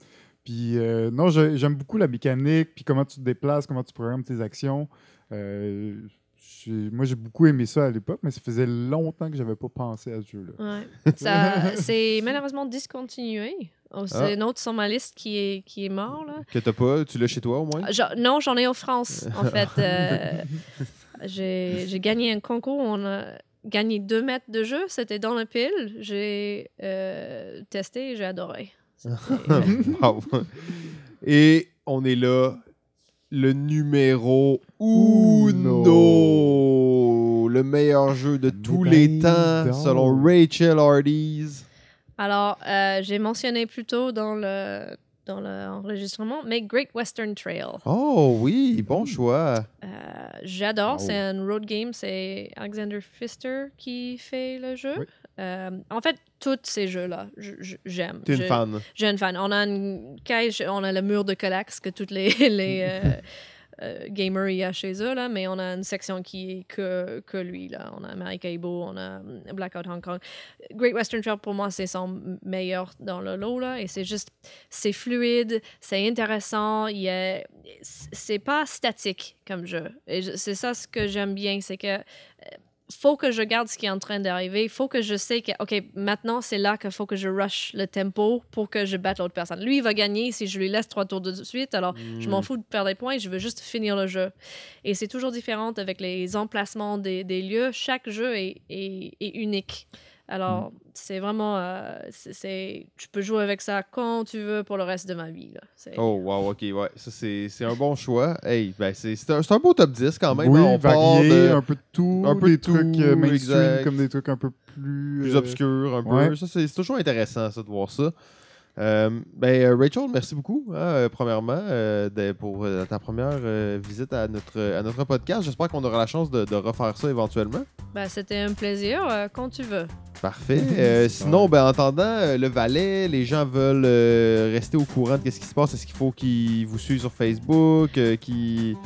puis, euh, non, j'ai- j'aime beaucoup la mécanique, puis comment tu te déplaces, comment tu programmes tes actions. Euh, j'ai- moi, j'ai beaucoup aimé ça à l'époque, mais ça faisait longtemps que j'avais pas pensé à ce jeu-là. Ouais. Ça, c'est malheureusement discontinué. Oh, c'est Ah. un autre sur ma liste qui est, qui est mort. Là. Que t'as pas, tu l'as chez toi au moins? Genre- non, j'en ai en France, en fait. Euh, j'ai gagné un concours. On a gagné deux mètres de jeu. C'était dans le pile. J'ai euh, testé et j'ai adoré. Wow. Et on est là, le numéro uno, le meilleur jeu de tous les temps, selon Rachel Hardy's. Alors, euh, j'ai mentionné plus tôt dans le dans l'enregistrement, mais Great Western Trail. Oh oui, bon choix. Euh, J'adore, Oh. c'est un road game, c'est Alexander Pfister qui fait le jeu. Oui. Euh, en fait, tous ces jeux-là, je- je- j'aime. T'es une fan. Suis une fan. On a une cage, on a le mur de Colax que toutes les, les, euh, gamers il y a chez eux, là, mais on a une section qui est que, que lui. Là. On a Maracaibo, on a hum, Blackout Hong Kong. Great Western Trail, pour moi, c'est son meilleur dans le lot. Là, et c'est juste, c'est fluide, c'est intéressant. C'est pas statique comme jeu. Et c'est ça ce que j'aime bien, c'est que euh, faut que je regarde ce qui est en train d'arriver. Il faut que je sais que, OK, maintenant, c'est là qu'il faut que je rush le tempo pour que je batte l'autre personne. Lui, il va gagner si je lui laisse trois tours de suite. Alors, je Hmm. m'en fous de perdre des points, je veux juste finir le jeu. Et c'est toujours différent avec les emplacements des, des lieux. Chaque jeu est, est- est unique. Alors, c'est vraiment. euh, c'est- c'est, tu peux jouer avec ça quand tu veux pour le reste de ma vie. Là. C'est- Oh, wow, ok, ouais. Ça, c'est c'est un bon choix. Hey, ben, c'est c'est un, c'est un beau top 10 quand même. oui, hein. On varié, de un peu de tout, un peu des de trucs euh, mainstream exact. comme des trucs un peu plus... plus euh, obscur un peu. ouais. Ça, c'est c'est toujours intéressant, ça, de voir ça. Euh, ben, euh, Rachel, merci beaucoup, hein, euh, premièrement, euh, de- pour euh, ta première euh, visite à notre, à notre podcast. J'espère qu'on aura la chance de, de refaire ça éventuellement. Ben, c'était un plaisir euh, quand tu veux. Parfait. Euh, sinon, ben, en attendant, le Valais, les gens veulent euh, rester au courant de ce qui se passe. Est-ce qu'il faut qu'ils vous suivent sur Facebook? euh, qu'ils-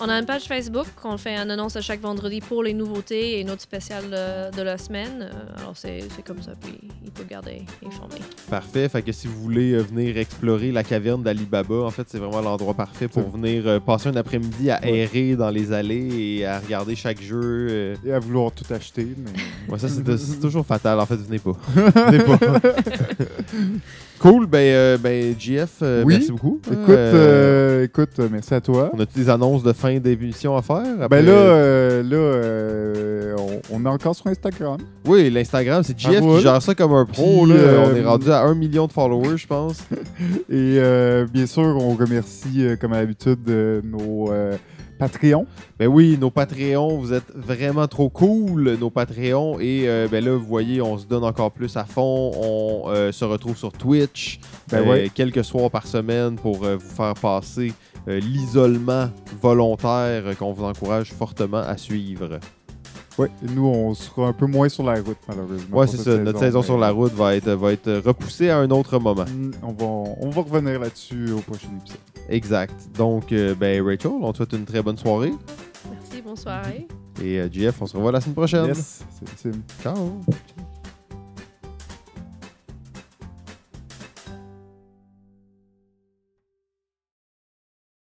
On a une page Facebook, on fait une annonce à chaque vendredi pour les nouveautés et notre spécial de, de la semaine. Euh, alors, c'est c'est comme ça, puis il peut garder informé. Parfait. Fait que si vous voulez euh, venir explorer la caverne d'Alibaba, en fait, c'est vraiment l'endroit parfait pour venir euh, passer un après-midi à errer dans les allées et à regarder chaque jeu. Et à vouloir tout acheter, mais... Ouais, ça, c'est c'est toujours fatal. En fait, venez pas. venez pas. cool. Ben, euh, ben GF, euh, Oui. merci beaucoup. Écoute, Euh, euh, écoute, euh, merci à toi. On a-tu des annonces de fin d'émission à faire? Ben là, euh, là euh, on, on est encore sur Instagram. Oui, l'Instagram, c'est GF qui gère ça comme un pro. Puis, là. euh, On est rendu à un million de followers, je pense. Et euh, bien sûr, on remercie, euh, comme à l'habitude, euh, nos euh, Patreons. Ben oui, nos Patreons, vous êtes vraiment trop cool, nos Patreons. Et euh, ben là, vous voyez, on se donne encore plus à fond. On euh, se retrouve sur Twitch Ben euh, ouais. quelques soirs par semaine pour vous faire passer l'isolement volontaire qu'on vous encourage fortement à suivre. Ouais, et nous, on sera un peu moins sur la route, malheureusement. Ouais, pour c'est ça. Notre saison mais, sur la route va être, va être repoussée à un autre moment. mm, On va, on va revenir là-dessus au prochain épisode. Exact. Donc, euh, ben Rachel, on te souhaite une très bonne soirée. Merci, bonne soirée. Et euh, GF, on se revoit la semaine prochaine. Yes, c'est- c'est- Ciao.